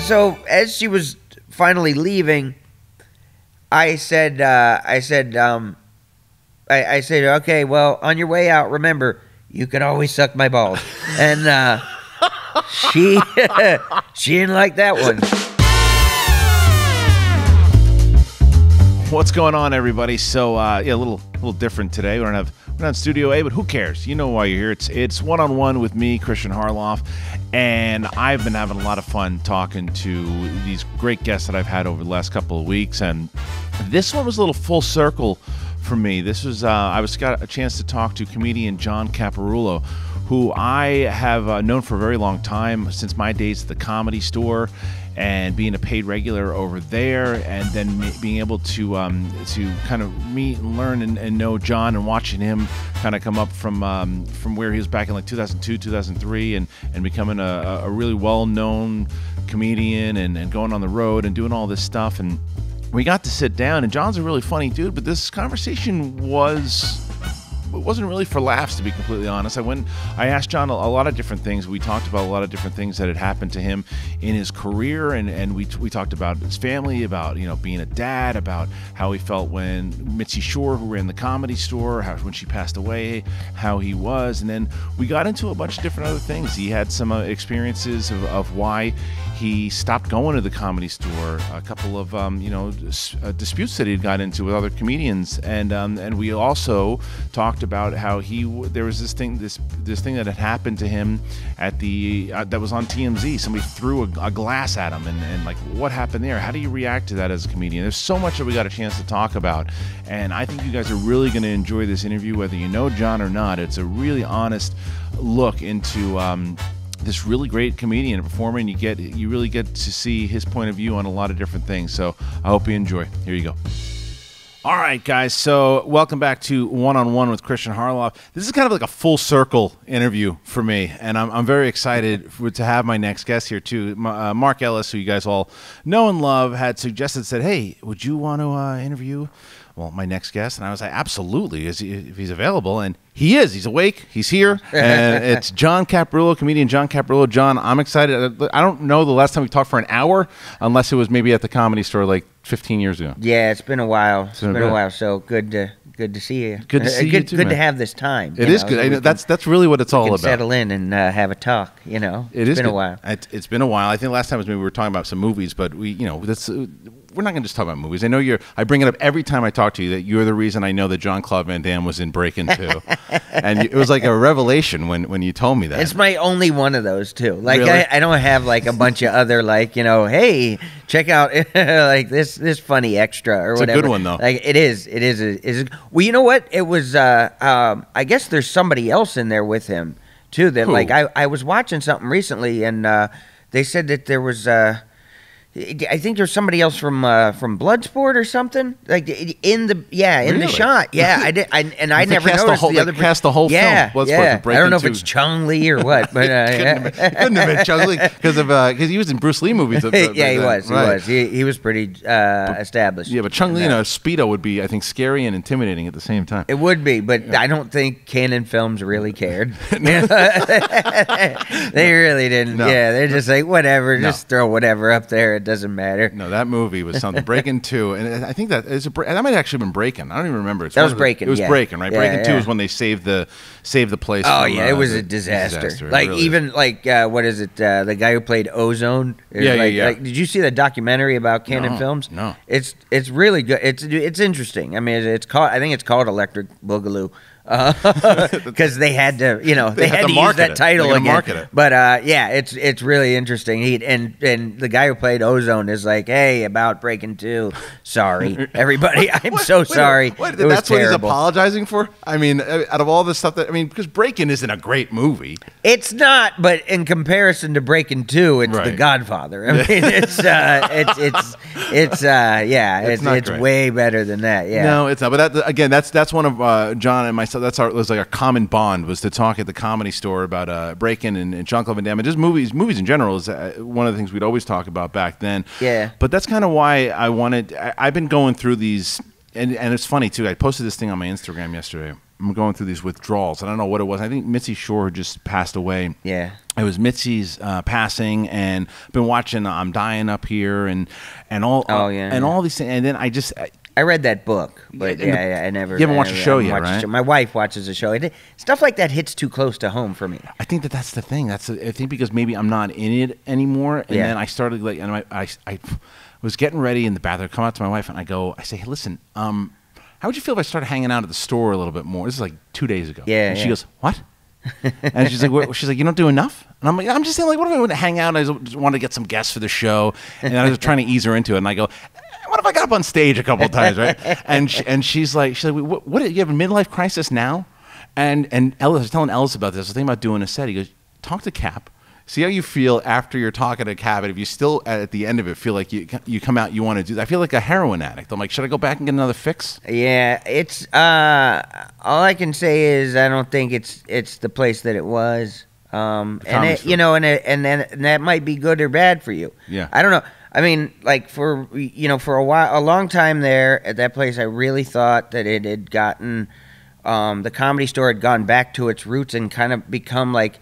so as she was finally leaving, I said, uh, I said, um, I, I said, okay, well, on your way out, remember, you can always suck my balls. and uh, she, she didn't like that one. What's going on, everybody? So, uh, yeah, a little, a little different today. We don't have we're not Studio A, but who cares? You know why you're here. It's it's one on one with me, Kristian Harloff, and I've been having a lot of fun talking to these great guests that I've had over the last couple of weeks, and this one was a little full circle for me. This was uh, I was got a chance to talk to comedian John Caparulo, who I have uh, known for a very long time since my days at the Comedy Store and being a paid regular over there, and then being able to um, to kind of meet and learn and, and know John and watching him kind of come up from um, from where he was back in like 2002, 2003, and and becoming a, a really well known comedian and, and going on the road and doing all this stuff and we got to sit down and john's a really funny dude but this conversation was wasn't really for laughs to be completely honest. I went i asked john a, a lot of different things. We talked about a lot of different things that had happened to him in his career and, and we, we talked about his family about you know being a dad about how he felt when mitzi shore who ran the comedy store how when she passed away how he was. And then we got into a bunch of different other things. He had some uh, experiences of, of why he stopped going to the comedy store. A couple of um, you know dis- uh, disputes that he had got into with other comedians, and um, and we also talked about how he w- there was this thing this this thing that had happened to him at the uh, that was on TMZ. Somebody threw a, a glass at him, and, and like what happened there? How do you react to that as a comedian? There's so much that we got a chance to talk about, and I think you guys are really going to enjoy this interview, whether you know John or not. It's a really honest look into. Um, this really great comedian and performer, and you get you really get to see his point of view on a lot of different things. So I hope you enjoy. Here you go. All right, guys. So welcome back to One on One with Kristian Harloff. This is kind of like a full circle interview for me, and I'm, I'm very excited for, to have my next guest here too. Uh, Mark Ellis, who you guys all know and love, had suggested said, "Hey, would you want to uh, interview?" Well, my next guest, and I was like, absolutely, is he, if he's available, and he is. He's awake. He's here, and it's John Caparulo, comedian John Caparulo. John, I'm excited. I don't know the last time we talked for an hour, unless it was maybe at the comedy store like 15 years ago. Yeah, it's been a while. It's been been a while. So good to good to see you. Good to Uh, see you too, Good man. to have this time. It is know, good. so I know, can- that's that's really what it's all about. settle in and uh, have a talk. You know, It It's is been good. a while. It, it's been a while. I think last time was maybe we were talking about some movies, but we, you know, that's uh, we're not going to just talk about movies. I know you're. I bring it up every time I talk to you that you're the reason I know that John Claude Van Damme was in Breaking Two, and it was like a revelation when when you told me that. It's my only one of those too. Like Really? I, I don't have like a bunch of other like you know, hey, check out like this this funny extra or It's a good one, though. Like it is, it is, it is. Well, you know what? It was. uh um I guess there's somebody else in there with him too. That Who? like I I was watching something recently and uh they said that there was. uh I think there's somebody else from uh, from Bloodsport or something like in the yeah in Really? the shot yeah I did I, and I never cast the noticed whole- the other cast the whole film, yeah Bloodsport, yeah I don't know if it's. Chung Lee or what but uh, couldn't, have been, couldn't have been Chung Lee because of because he was in Bruce Lee movies. at yeah, he was. He was. He, he was pretty uh, established. Yeah, but Chung Lee in a speedo would be, I think, scary and intimidating at the same time. It would be, but I don't think Cannon Films really cared. they really didn't. No. Yeah, they're just like whatever, No. just throw whatever up there. It doesn't matter. No, that movie was something. Breaking Two, and I think that is a that might have actually been Breaking. I don't even remember. It's That was Breaking, It was yeah. Breaking, right? Yeah, Breaking Two yeah. is when they saved the saved the place. Oh from, yeah, uh, it was a disaster. It Like really is. even like uh, what is it? Uh, the guy who played Ozone. Yeah, like, yeah. like, did you see the documentary about Cannon No, Films? no. It's it's really good. It's it's interesting. I mean, it's, it's called. I think it's called Electric Boogaloo. Because they had to, you know, they, had had, to use market that it. title again. market it. But uh, yeah, it's it's really interesting. He and and the guy who played Ozone is like, hey, about Breaking Two. Sorry, everybody. I'm Wait, so wait, sorry. was that's what he's apologizing for. I mean, uh, out of all the stuff that I mean, because Breaking isn't a great movie. It's not, but in comparison to Breaking Two, it's The Godfather. I mean, it's uh, it's it's it's uh, yeah, It's it's it's, way better than that. Yeah. No, it's not. But that again, that's that's one of uh, John and myself. That's our was like our common bond was to talk at the comedy store about uh, Breaking and, and Jean Claude Van Damme and just movies. Movies in general is uh, one of the things we'd always talk about back then. Yeah. But that's kind of why I wanted. I, I've been going through these, and and it's funny too. I posted this thing on my Instagram yesterday. I'm going through these withdrawals. I don't know what it was. I think Mitzi Shore just passed away. Yeah. It was Mitzi's uh, passing, and I've been watching I'm Dying Up Here, and and all Oh, yeah, and yeah. all these things. And then I just I, read that book, but Yeah, yeah, the- yeah, I never. You haven't I watched the never- show yet, right? show. My wife watches the show. It, stuff like that hits too close to home for me. I think that that's the thing. That's I think because maybe I'm not in it anymore, and Yeah. then I started like, and I, I I was getting ready in the bathroom. I come out to my wife and I go, I say, hey, listen, um, how would you feel if I started hanging out at the store a little bit more? This is like two days ago. Yeah, And she goes, what? and she's like, what? she's like, you don't do enough. And I'm like, I'm just saying, like, what if I want to hang out? I just wanted to get some guests for the show, and I was trying to ease her into it. And I go, what if I got up on stage a couple of times, right? And she, and she's like, she's like, what, what? You have a midlife crisis now? And and Ellis, I was telling Ellis about this. I was thinking about doing a set. He goes, talk to Cap. See how you feel after you're talking to Cap, and if you still at the end of it feel like you you come out, you want to do. That. I feel like a heroin addict. I'm like, should I go back and get another fix? Yeah, it's uh all I can say is I don't think it's it's the place that it was. Um and it, you know and it, and then and that might be good or bad for you. Yeah. I don't know. I mean, like for you know, for a while a long time there at that place I really thought that it had gotten um the comedy store had gone back to its roots and kind of become like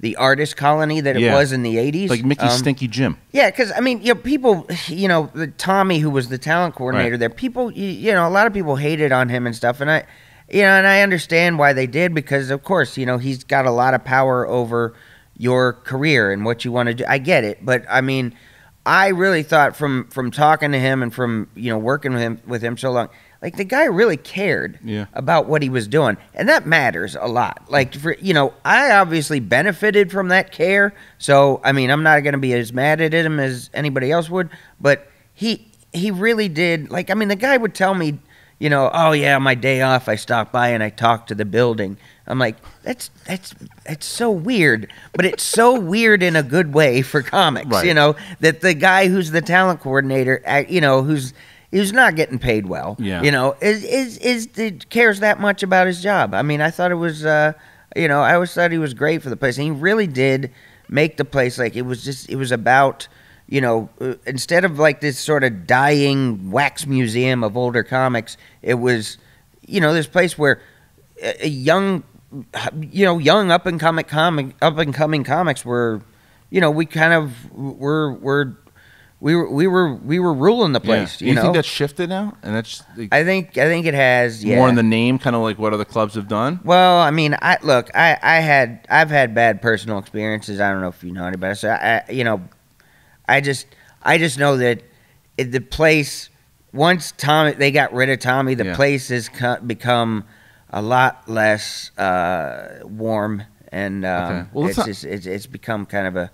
the artist colony that it Yeah. was in the 80s. Like Mickey's Um, Stinky Jim. yeah, because I mean, you know, people, you know, the Tommy who was the talent coordinator Right. there. People, you, you know, a lot of people hated on him and stuff, and I, you know, and I understand why they did because, of course, you know, he's got a lot of power over your career and what you want to do. I get it, but I mean, I really thought from from talking to him and from you know working with him with him so long, like the guy really cared Yeah. about what he was doing, and that matters a lot. Like for you know, I obviously benefited from that care, so I mean, I'm not going to be as mad at him as anybody else would, but he he really did. Like I mean, the guy would tell me, you know, oh yeah, my day off, I stopped by and I talked to the building. I'm like, that's that's it's so weird, but it's so weird in a good way for comics, Right. you know, that the guy who's the talent coordinator, uh, you know, who's who's not getting paid well, Yeah. you know, is is is is- cares that much about his job. I mean, I thought it was, uh, you know, I always thought he was great for the place, and he really did make the place like it was just it was about. You know, uh, instead of like this sort of dying wax museum of older comics, it was, you know, this place where a a young, you know, young up and coming comic, up and coming comics were, you know, we kind of were were we were we were we were ruling the place. Yeah. You, you know, think that's shifted now, and that's like, I think I think it has. Yeah. more in the name, kind of like what other clubs have done. Well, I mean, I look, I, I had, I've had bad personal experiences. I don't know if you know anybody. So I, you know, I just, I just know that it, the place, once Tommy, they got rid of Tommy, the Yeah. place has co- become a lot less uh, warm, and um, Okay. Well, it's not- just, it's, it's become kind of a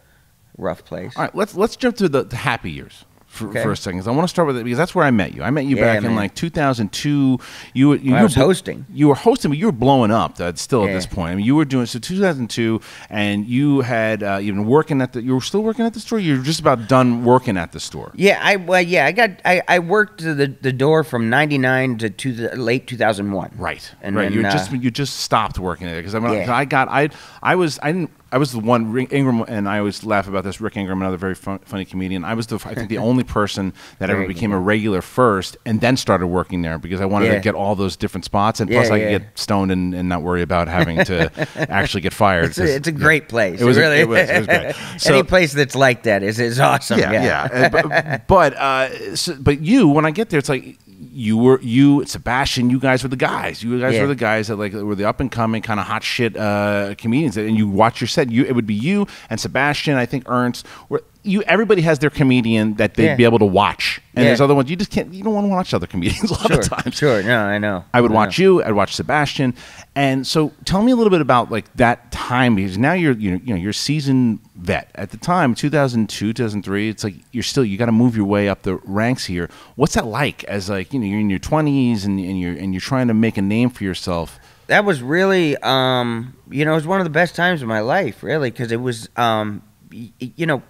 rough place. All right, let's let's jump to the, the happy years for, Okay. for a second. 'cause I want to start with it because that's where I met you. I met you Yeah, back in like 2002. You were- you, was bl- hosting. You were hosting, but you were blowing up. Uh, still at this point. I mean, you were doing so 2002, and you had uh, you been working at the. You were still working at the store. You were just about done working at the store. Yeah, I well, yeah, I got, I, I worked the the door from '99 to, to the late 2001. Right, And right. then, you uh, just you just stopped working there because I, Yeah. I got I I was I didn't I was the one Rick Ingram and I always laugh about this. Rick Ingram, another very fun, funny comedian. I was the I think the only person that ever became a regular first and then started working there because I wanted Yeah. to get all those different spots and plus Yeah, I could get stoned and, and not worry about having to actually get fired. It's a, it's a great place. It was a- really. it was- it was great. So- Any place that's like that is is awesome. yeah, yeah. Uh, but but, uh, so, but you, when I get there, it's like you were you, Sebastian. You guys were the guys. You guys Yeah. were the guys that like were the up and coming kind of hot shit uh, comedians. And you watch your set. You it would be you and Sebastian. I think Ernst. Were, you everybody has their comedian that they'd Yeah. be able to watch. And Yeah. there's other ones you just can't. You don't want to watch other comedians a lot Sure, of times. sure. No, I know. I would know. watch you. I'd watch Sebastian, and so tell me a little bit about like that time because now you're you know you know you're a seasoned vet. At the time, 2002, 2003, it's like you're still you got to move your way up the ranks here. What's that like as like you know you're in your 20s and, and you're and you're trying to make a name for yourself? That was really, um, you know, it was one of the best times of my life, really, because it was, um, you know,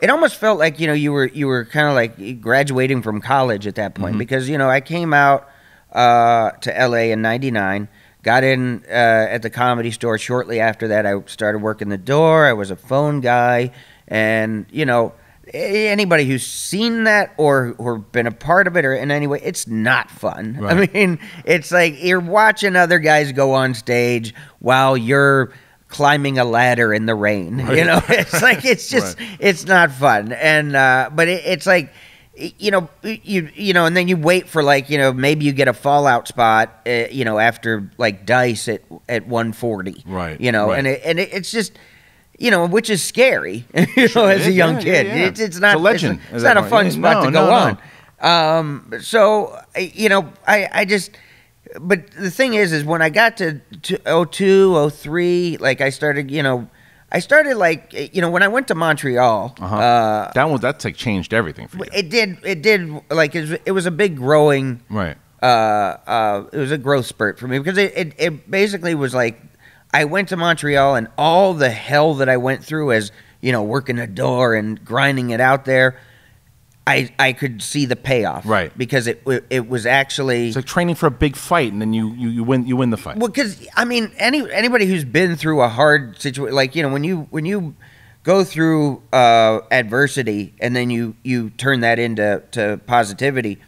it almost felt like you know you were you were kind of like graduating from college at that point Mhm. because you know I came out uh, to L.A. in '99. Got in uh, at the comedy store shortly after that. I started working the door. I was a phone guy, and you know, anybody who's seen that or or been a part of it or in any way, it's not fun. I mean, it's like you're watching other guys go on stage while you're climbing a ladder in the rain. You know, it's like it's just it's not fun. And uh, but it, it's like you know you you know and then you wait for like you know maybe you get a fallout spot uh, you know after like dice at at 140 Right, you know right. and it, and it, it's just you know which is scary you know as a young yeah, kid. yeah, yeah. It's, it's It's not a legend it's, it's not a fun spot no, to go no, on. Um so you know i i just but the thing is is when i got to, to 02 03 like i started you know i started like you know when i went to montreal Uh-huh. uh that was that's like changed everything for you. it did it did like it was, it was a big growing right. uh, uh, it was a growth spurt for me because it, it, it basically was like I went to Montreal and all the hell that I went through as you know working a door and grinding it out there, I I could see the payoff Right. because it it was actually It's like training for a big fight, and then you you, you win you win the fight. well because I mean any anybody who's been through a hard situation like you know when you when you go through uh, adversity and then you you turn that into to positivity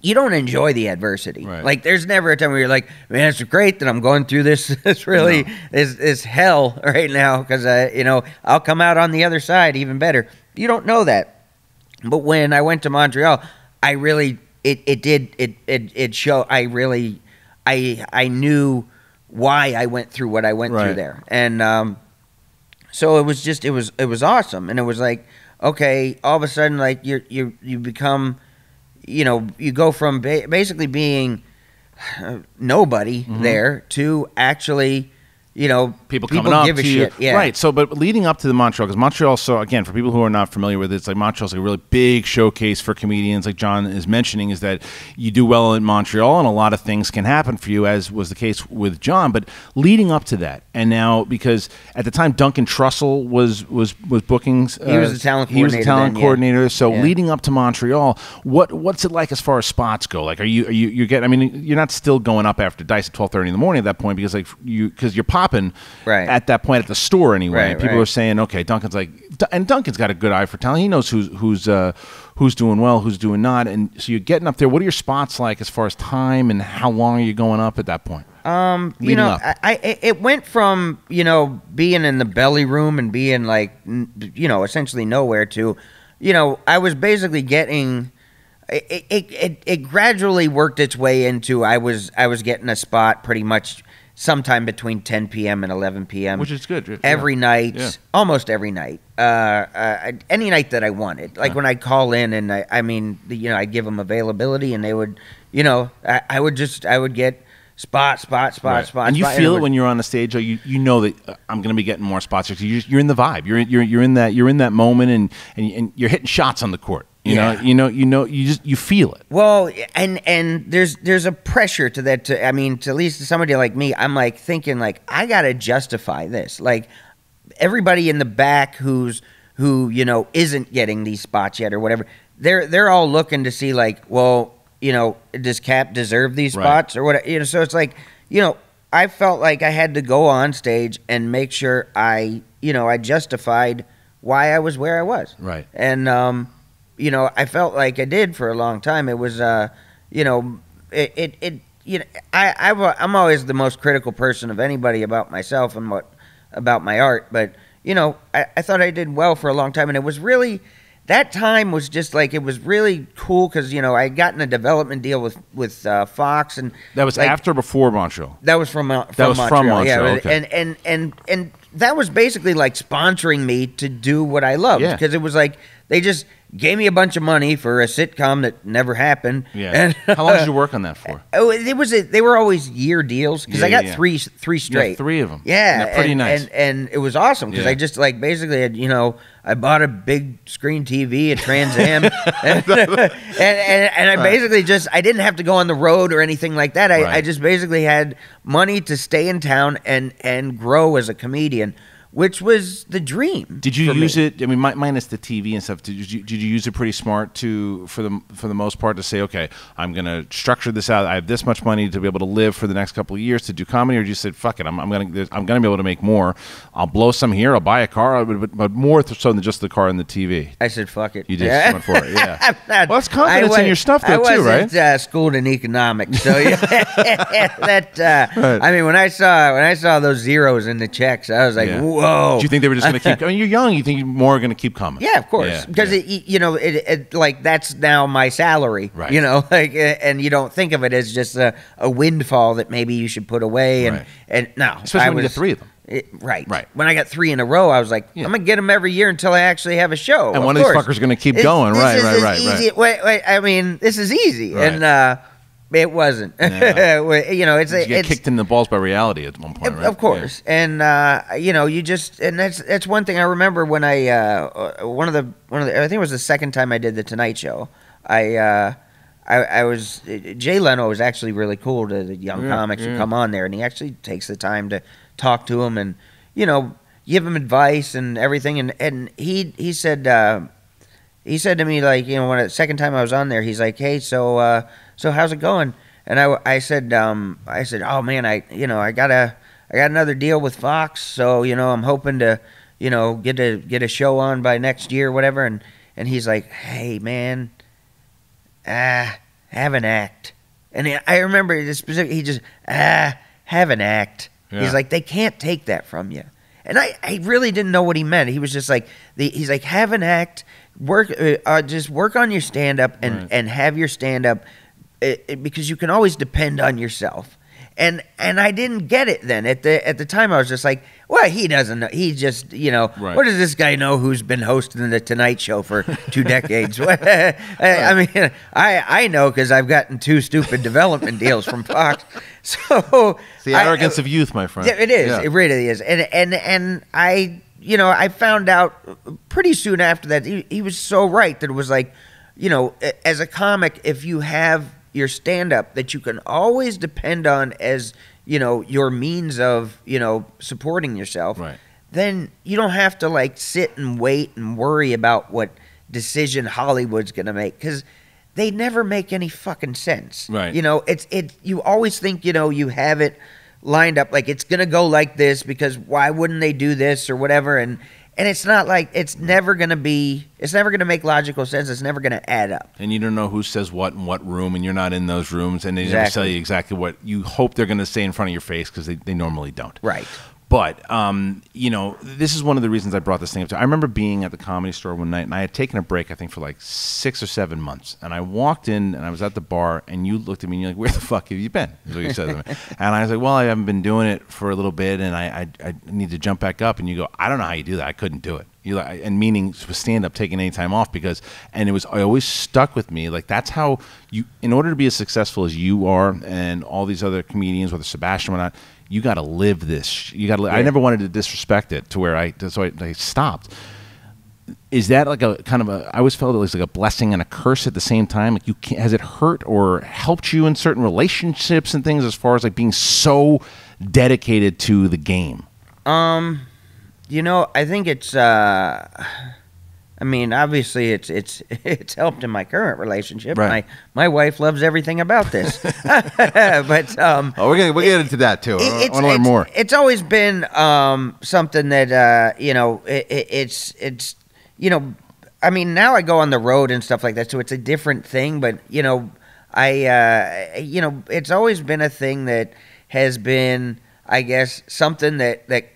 you don't enjoy the adversity. Right. Like there's never a time where you're like, man, it's great that I'm going through this. It's really No. is is hell right now because uh, you know I'll come out on the other side even better. You don't know that. But when I went to Montreal, I really it it did it it it show I really I I knew why I went through what I went Right. through there. And um so it was just it was it was awesome and it was like okay, all of a sudden like you you you become you know, you go from ba- basically being uh, nobody Mm-hmm. there to actually, you know, people coming up to a you. shit. Yeah. Right. So, but leading up to the Montreal, because Montreal, so again, for people who are not familiar with it, it's like Montreal's like a really big showcase for comedians. Like John is mentioning, is that you do well in Montreal, and a lot of things can happen for you, as was the case with John. But leading up to that, and now because at the time Duncan Trussell was was was bookings, uh, He was a talent He was coordinator talent then, yeah. coordinator. So Yeah. leading up to Montreal, what what's it like as far as spots go? Like, are you are you you're getting? I mean, you're not still going up after dice at twelve thirty in the morning at that point because like you because you're popping Right. at that point at the store anyway. Right, People right. are saying, okay, Duncan's like, and Duncan's got a good eye for talent. He knows who's who's uh, who's doing well, who's doing not, and so you're getting up there. What are your spots like as far as time and how long are you going up at that point? Um, you know. I, I it went from you know being in the belly room and being like you know essentially nowhere to, you know, I was basically getting. It, it, it, it gradually worked its way into I was I was getting a spot pretty much sometime between 10 p.m. and 11 p.m. Which is good. Yeah. every night, Yeah. almost every night, uh, uh, any night that I wanted. Like when I call in, and I, I mean, you know, I'd give them availability, and they would, you know, I, I would just, I would get spot, spot, spot, Right. spot. and you spot, feel it would- when you're on the stage. Or you you know that uh, I'm going to be getting more spots. You're, just- you're in the vibe. You're you're you're in that you're in that moment, and and, and you're hitting shots on the court. You know Yeah. you know you know you just you feel it. Well, and and there's there's a pressure to that. To I mean, to at least somebody like me, I'm like thinking like I gotta justify this. Like everybody in the back who's who you know isn't getting these spots yet or whatever. They're they're all looking to see like, well, you know, does Cap deserve these Right. spots or what? You know, so it's like, you know, I felt like I had to go on stage and make sure I, you know, I justified why I was where I was Right. and um, you know, I felt like I did for a long time. It was, uh, you know, it, it, it you know, I, I've, I'm always the most critical person of anybody about myself and what about my art, but you know, I, I thought I did well for a long time, and it was really that time was just like it was really cool because you know I had gotten a development deal with with uh, Fox, and That was like, after before Montreal. that was from, Mon- from That was from Montreal. yeah, okay. and and and and that was basically like sponsoring me to do what I loved Yeah. because it was like they just gave me a bunch of money for a sitcom that never happened. Yeah. And How long did you work on that for? Oh, it was a, they were always year deals because I got yeah. three three straight. three of them. Yeah, And pretty and, nice. And, and it was awesome because Yeah. I just like basically had you know I bought a big screen TV, a Trans Am, and, and, and and I basically just I didn't have to go on the road or anything like that. I, I just basically had money to stay in town and and grow as a comedian. Which was the dream. Did you use me. it? I mean, mi- minus the TV and stuff. Did you did you use it pretty smart to for the for the most part to say, okay, I'm going to structure this out. I have this much money to be able to live for the next couple of years to do comedy, or you said, fuck it, I'm, I'm going to I'm going to be able to make more. I'll blow some here. I'll buy a car, but, but, more so than just the car and the TV. I said, "Fuck it." You did Yeah. went for it, yeah. Not- Well, that's confidence I in your stuff, I though, too, wasn't, Uh, schooled in economics, so yeah, that. Uh, Right. I mean, when I saw when I saw those zeros in the checks, I was like, Yeah. "Whoa!" Do you think they were just going to keep? I mean, you're young. You think more are going to keep coming? Yeah, of course, because yeah. it, you know, it, it like that's now my salary, Right. You know, like, and you don't think of it as just a, a windfall that maybe you should put away, and Right. and no, Especially I when you was- get three of them. it- right, Right. When I got three in a row, I was like, Yeah. I'm gonna get them every year until I actually have a show. And of one of these course. fuckers gonna keep It's- going. Right, right, right, easy- Wait, wait, I mean, this is easy, Right. and uh, it wasn't. Yeah. You know, it's You get it's kicked in the balls by reality at one point, of- right? Of course, and uh, you know, you just and that's that's one thing I remember when I uh, uh, one of the one of the I think it was the second time I did the Tonight Show. I uh, I, I was Jay Leno was actually really cool to the young Yeah, comics who come on there, and he actually takes the time to talk to them and you know give them advice and everything. And and he he said. Uh, he said to me like you know when the second time I was on there he's like hey so uh so how's it going? And I, I said um I said oh man I you know I got a I got another deal with Fox. So you know I'm hoping to you know get to get a show on by next year or whatever. And and he's like hey man ah have an act. And I remember the specific he just ah have an act. Yeah. he's like they can't take that from you. And I, I really didn't know what he meant. He was just like, the, he's like, have an act, work, uh, uh, just work on your stand up and, Right. and have your stand up uh, uh, because you can always depend on yourself. And and I didn't get it then. At the at the time, I was just like, well, he doesn't know. He just, you know, Right. what does this guy know who's been hosting the Tonight Show for two decades? I, I mean, I I know because I've gotten two stupid development deals from Fox. So It's the I- arrogance of youth, my friend. yeah, it is. Yeah. It really is. And and and I, you know, I found out pretty soon after that he, he was so right that it was like, you know, as a comic, if you have your stand up that you can always depend on as you know your means of you know supporting yourself, Right. then you don't have to like sit and wait and worry about what decision Hollywood's gonna make because they never make any fucking sense. Right. You know, it's it. You always think you know you have it lined up like it's gonna go like this because why wouldn't they do this or whatever and and it's not like it's never gonna be it's never gonna make logical sense. It's never gonna add up. and you don't know who says what in what room, and you're not in those rooms, and they never Exactly. tell you exactly what you hope they're going to say in front of your face because they, they normally don't. Right. But um, you know, this is one of the reasons I brought this thing up. To. I remember being at the comedy store one night, and I had taken a break, I think, for like six or seven months. And I walked in, and I was at the bar, and you looked at me, and you're like, "Where the fuck have you been?" Is what you said to me. And I was like, "Well, I haven't been doing it for a little bit, and I, I, I need to jump back up." And you go, "I don't know how you do that. I couldn't do it." You like, and meaning stand up, taking any time off because, and it was I always stuck with me. Like that's how you, in order to be as successful as you are, and all these other comedians, whether Sebastian or not, you got to live this. You got to. I never wanted to disrespect it to where I so I, I stopped. Is that like a kind of a? I always felt it was like a blessing and a curse at the same time. Like you can't, has it hurt or helped you in certain relationships and things as far as like being so dedicated to the game? Um, you know, I think it's. uh I mean, obviously, it's it's it's helped in my current relationship. Right. My my wife loves everything about this, but um, Oh, we're gonna we'll get into that too. It- I it's, want to learn more. It's always been um, something that uh, you know. It, it, it's it's you know. I mean, now I go on the road and stuff like that, so it's a different thing. But you know, I uh, you know, it's always been a thing that has been, I guess, something that that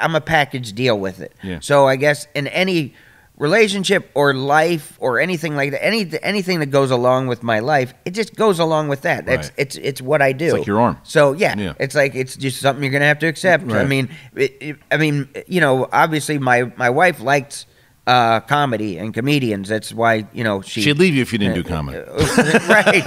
I'm a package deal with it. Yeah. So I guess in any relationship or life or anything like that, any anything that goes along with my life, it just goes along with that. That's Right. it's it's what I do. It's like your arm. So yeah, Yeah. it's like it's just something you're gonna have to accept. I mean, it, it- I mean, you know, obviously my my wife liked uh, comedy and comedians. That's why you know she. She'd leave you if you didn't do comedy. right.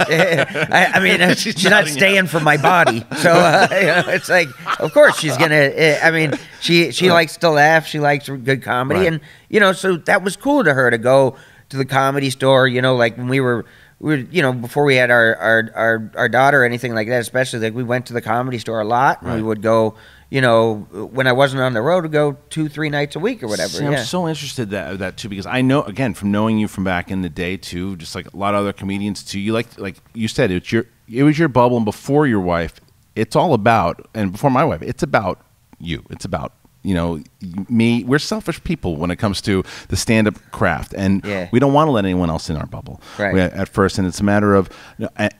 I, I mean, uh, She's she's, not staying for my body, so uh, you know, it's like, of course she's gonna. uh, I mean, she she likes to laugh. She likes good comedy, Right. and you know, so that was cool to her to go to the comedy store. You know, like when we were. We were, you know, before we had our, our, our, our daughter or anything like that, especially like we went to the comedy store a lot. And we would go, you know, when I wasn't on the road, to go two, three nights a week or whatever. See. I'm so interested that that too because I know again from knowing you from back in the day too, just like a lot of other comedians too. You like like you said it's your it was your bubble, and before your wife, it's all about and before my wife, it's about you. It's about you know me. We're selfish people when it comes to the stand up craft, and Yeah. we don't want to let anyone else in our bubble Right. At first, and it's a matter of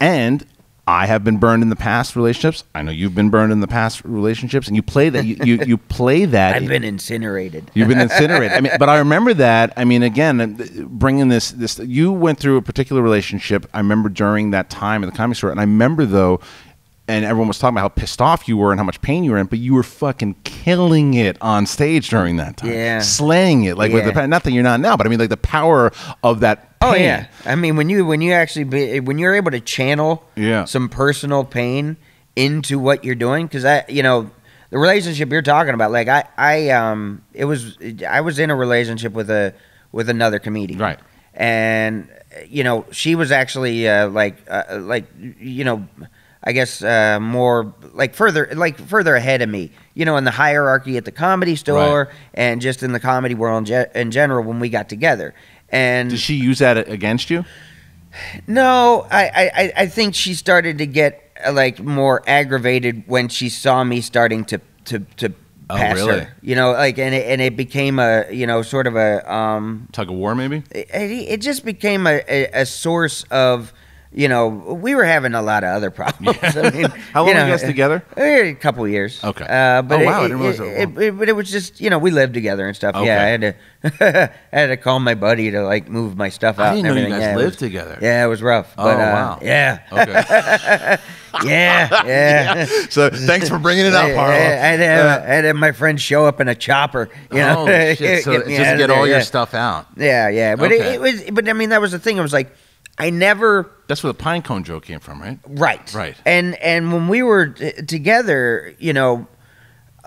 and. I have been burned in the past relationships. I know you've been burned in the past relationships, and you play that. You, you, you play that. I've been incinerated. You've been incinerated. I mean, but I remember that. I mean, again, uh, bringing this this you went through a particular relationship. I remember during that time at the comedy store, and I remember though, and everyone was talking about how pissed off you were and how much pain you were in, but you were fucking killing it on stage during that time, Yeah. slaying it like with the Yeah. not that you're not now, but I mean like the power of that. Oh yeah, I mean when you when you actually be, when you're able to channel Yeah. some personal pain into what you're doing because I you know the relationship you're talking about like I I um it was I was in a relationship with a with another comedian Right. and you know she was actually uh, like uh, like you know I guess uh, more like further like further ahead of me you know in the hierarchy at the comedy store and just in the comedy world in, ge- in general when we got together and Did she use that against you? no, I, I, I- I think she started to get uh, like more aggravated when she saw me starting to to to Oh, pass really? her. You know, like and it, and it became a you know sort of a um Tug of war, maybe. it, it just became a, a, a source of you know we were having a lot of other problems. I mean, How long you were you guys together? A couple of years. Okay. Uh, but Oh, wow, I It, didn't realize it, it, it- but it was just you know we lived together and stuff. Yeah, I had to I had to call my buddy to like move my stuff out. I didn't and know you guys Yeah, lived was- together. Yeah, it was rough. Oh, But, uh, wow. Yeah. Okay. Yeah. Yeah. so thanks for bringing it up, I, I, I had, to have, I had have my friend show up in a chopper. You know, oh shit! So Get just get there, all your yeah. stuff out. Yeah, yeah. But Okay. it, it was. But I mean, that was the thing. It was like, I never. That's where the pine cone joke came from, right? Right. Right. And and when we were t- together, you know,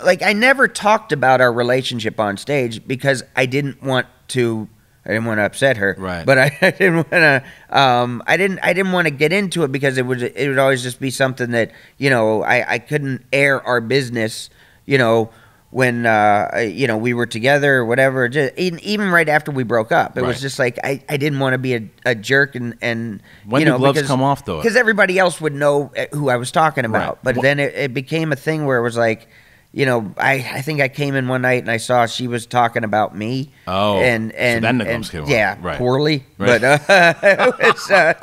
like I never talked about our relationship on stage because I didn't want to. I didn't want to upset her. Right. But I, I didn't want to. Um, I didn't. I didn't want to get into it because it would. It would always just be something that you know. I, I couldn't air our business. You know. When uh, you know we were together or whatever, just, even, right after we broke up, it Right. was just like I, I didn't want to be a, a jerk and and When you know gloves because- come off, though? Because everybody else would know uh, who I was talking about. Right. But Wha- then it, it became a thing where it was like, you know, I, I think I came in one night and I saw she was talking about me. Oh, and so and, then the and- came off. yeah, Right. poorly. Right. But uh, it was, uh,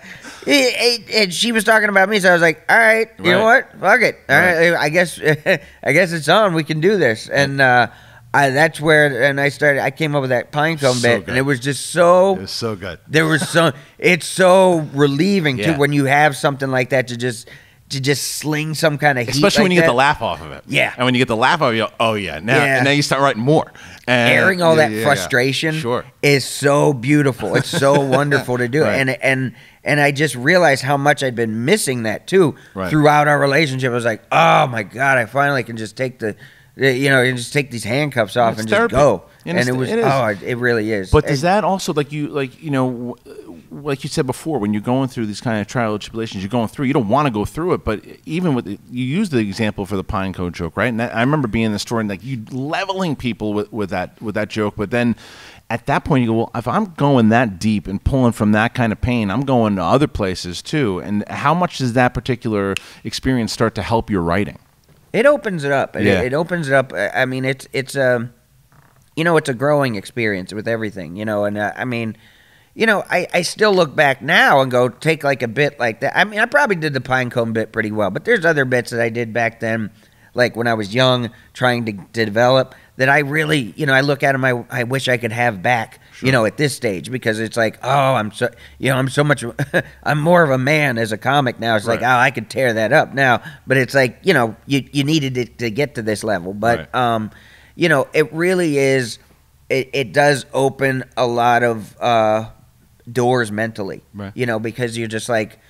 and she was talking about me, so I was like, all right, you know what, fuck it, all Right. right, I guess I guess it's on. We can do this, and. uh I, that's where, and I started. I came up with that pine cone So bit, good. and it was just so It was so good. there was so it's so relieving Yeah. too when you have something like that to just to just sling some kind of heat Especially when like you get the laugh off of it. Yeah. And when you get the laugh off, you go, oh yeah, now Yeah. and now you start writing more. And, airing all yeah, that yeah. frustration Sure. is so beautiful. It's so wonderful to do, Right. and and and I just realized how much I'd been missing that too Right. throughout our relationship. I was like, oh my god, I finally can just take the. You know, and just take these handcuffs off It's and therapy. just go, And and, it was it oh, it, really is. But does that also like you like you know like you said before when you're going through these kind of trial and tribulations you're going through you don't want to go through it but even with the, you use the example for the pine cone joke right? And that, I remember being in the store and like you leveling people with, with that with that joke but then at that point you go well if I'm going that deep and pulling from that kind of pain I'm going to other places too. And how much does that particular experience start to help your writing It opens it up. It, Yeah. it opens it up. I mean, it's it's a, you know, it's a growing experience with everything. You know, and uh, I mean, you know, I, I still look back now and go take like a bit like that. I mean, I probably did the pine cone bit pretty well, but there's other bits that I did back then, like when I was young, trying to, to develop. That I really, you know, I look at them. I, I wish I could have back, you know, at this stage because it's like, oh, I'm so, you know, I'm so much, I'm more of a man as a comic now. It's like, oh, I could tear that up now. But it's like, you know, you, you needed it to get to this level. But, Right. um, you know, it really is, it, it does open a lot of uh, doors mentally, Right. you know, because you're just like,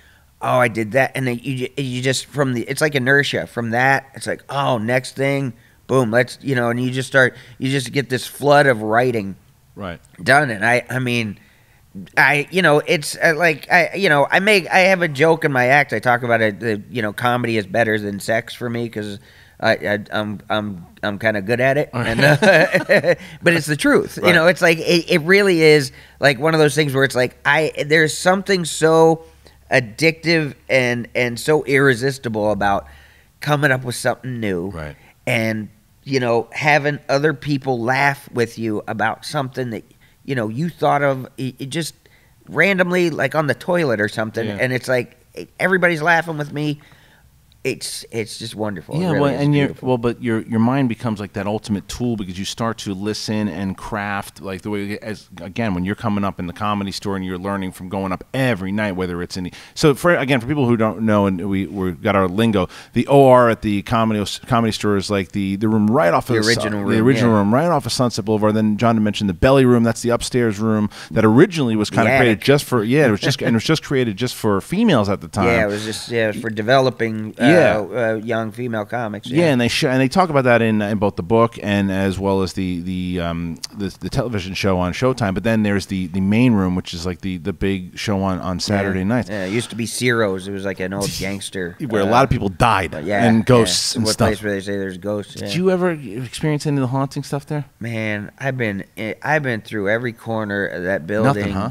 oh, I did that. And then you, you just, from the, it's like inertia. From that, it's like, oh, next thing, boom, let's, you know, and you just start, you just get this flood of writing right done it. I I mean, I you know it's uh, like I you know I make I have a joke in my act. I talk about it. The, you know, comedy is better than sex for me because I, I I'm I'm I'm kind of good at it, and, uh, but it's the truth. Right. You know, it's like it, it really is like one of those things where it's like I there's something so addictive and and so irresistible about coming up with something new, Right. and you know having other people laugh with you about something that you know you thought of it, just randomly like on the toilet or something, Yeah. and it's like everybody's laughing with me. It's it's just wonderful. Yeah, really well, and your well, but your your mind becomes like that ultimate tool because you start to listen and craft like the way as again when you're coming up in the comedy store and you're learning from going up every night, whether it's in the so for again for people who don't know and we we got our lingo, the OR at the comedy comedy store is like the the room right off The of original the room, original yeah. room right off of Sunset Boulevard. Then John mentioned the belly room. That's the upstairs room that originally was kind of The created just for yeah, it was just and it was just created just for females at the time. yeah, it was just yeah for developing uh, Yeah. Uh, young female comics. Yeah, and they show and they talk about that in in both the book and as well as the the um the, the television show on Showtime. But then there's the the main room, which is like the the big show on on Saturday yeah. nights, Yeah, it used to be Ciro's. It was like an old gangster where a uh, lot of people died yeah, and yeah. ghosts and what stuff. place where they say there's ghosts. Did you ever experience any of the haunting stuff there? Man, I've been eh, I've been through every corner of that building. Nothing, huh?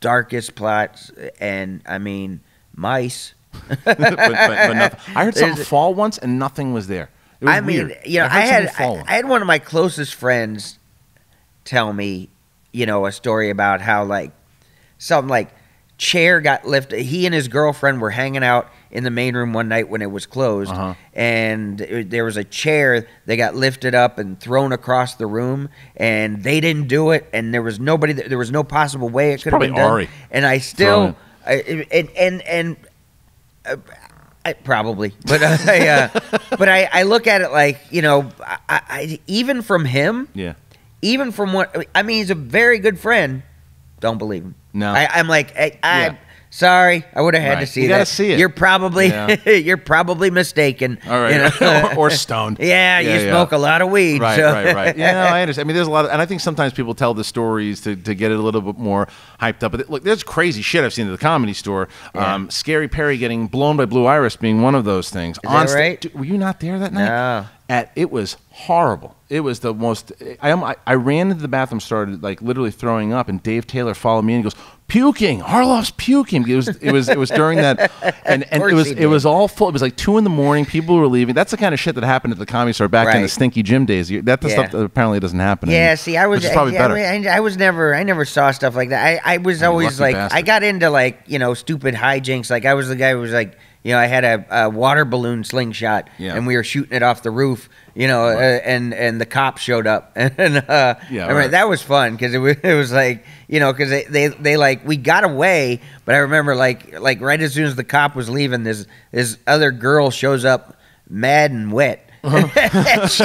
Darkest plots, and I mean mice. but, but, but nothing. I heard something fall once and nothing was there. It was I mean, weird. you know, heard I, had I. I had one of my closest friends tell me, you know, a story about how like something like chair got lifted. He and his girlfriend were hanging out in the main room one night when it was closed, Uh-huh. and it- there was a chair that got lifted up and thrown across the room, and they didn't do it, and there was nobody. There was no possible way it could have been done. Ari And I still, I, and and and. Uh, I, probably, but uh, I, uh, but I, I look at it like you know, I, I, even from him, yeah. even from what I mean, he's a very good friend. Don't believe him. No. I, I'm like, I, I Yeah. Sorry, I would have had Right. to see that. You that. gotta see it. You're probably, Yeah. you're probably mistaken. All right, you know? or, or stoned. yeah, you Yeah, yeah. smoke a lot of weed. Right, so- right, right. Yeah, no, I understand. I mean, there's a lot of, and I think sometimes people tell the stories to, to get it a little bit more hyped up. But look, there's crazy shit I've seen at the comedy store. Yeah. Um, Scary Perry getting blown by Blue Iris being one of those things. that sta- right? Dude, were you not there that night? No. At it was horrible. It was the most. I. Um, I, I ran into the bathroom, started like literally throwing up, and Dave Taylor followed me and he goes. Puking, Harloff's puking. It was, it was, it was during that, and, and it was, it was all full. It was like two in the morning. People were leaving. That's the kind of shit that happened at the comedy store back in the stinky gym days. That's the Yeah. stuff that apparently doesn't happen. Yeah, anymore, see, I was probably yeah, better. I, I was never, I never saw stuff like that. I, I was always like, I got into like, you know, stupid hijinks. Like I was the guy who was like, you know, I had a, a water balloon slingshot, Yeah. and we were shooting it off the roof. You know, uh, and and the cops showed up, and uh, Yeah, I mean, right. that was fun because it was, it was like, you know, because they, they they like we got away, but I remember like like right as soon as the cop was leaving, this this other girl shows up, mad and wet. she,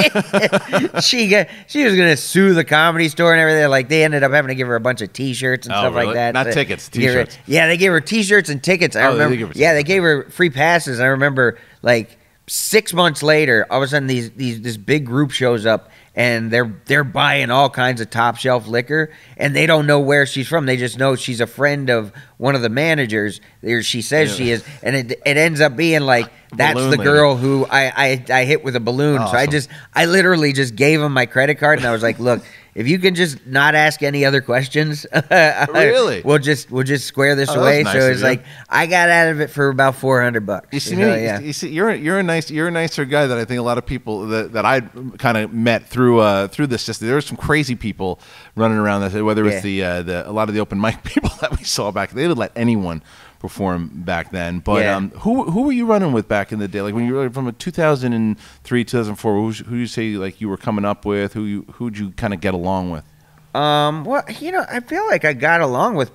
she got, she was gonna sue the comedy store and everything. Like they ended up having to give her a bunch of T-shirts and Oh, stuff really? like that. Not to tickets, T-shirts. yeah, they gave her T-shirts and tickets. I Oh, remember. her yeah, they gave her free passes. I remember like six months later, all of a sudden these these this big group shows up and they're they're buying all kinds of top shelf liquor and they don't know where she's from. They just know she's a friend of one of the managers. There she says she is, and it it ends up being like that's Balloon the lady. girl who I, I I hit with a balloon. So I Awesome. just I literally just gave him my credit card and I was like, look. If you can just not ask any other questions, Really? we'll just we'll just square this Oh, away. nice so of it's you. like I got out of it for about four hundred bucks. You see, So, me, yeah. you see, you're you're a nice you're a nicer guy that I think a lot of people that, that I kind of met through uh, through this system. There were some crazy people running around that whether it's Yeah. the uh, the a lot of the open mic people that we saw back. They would let anyone perform back then. But Yeah. um, who who were you running with back in the day? Like when you were from a 2003 2004. Who who you say like you were coming up with? Who you who'd you kind of get along with? Um, well, you know, I feel like I got along with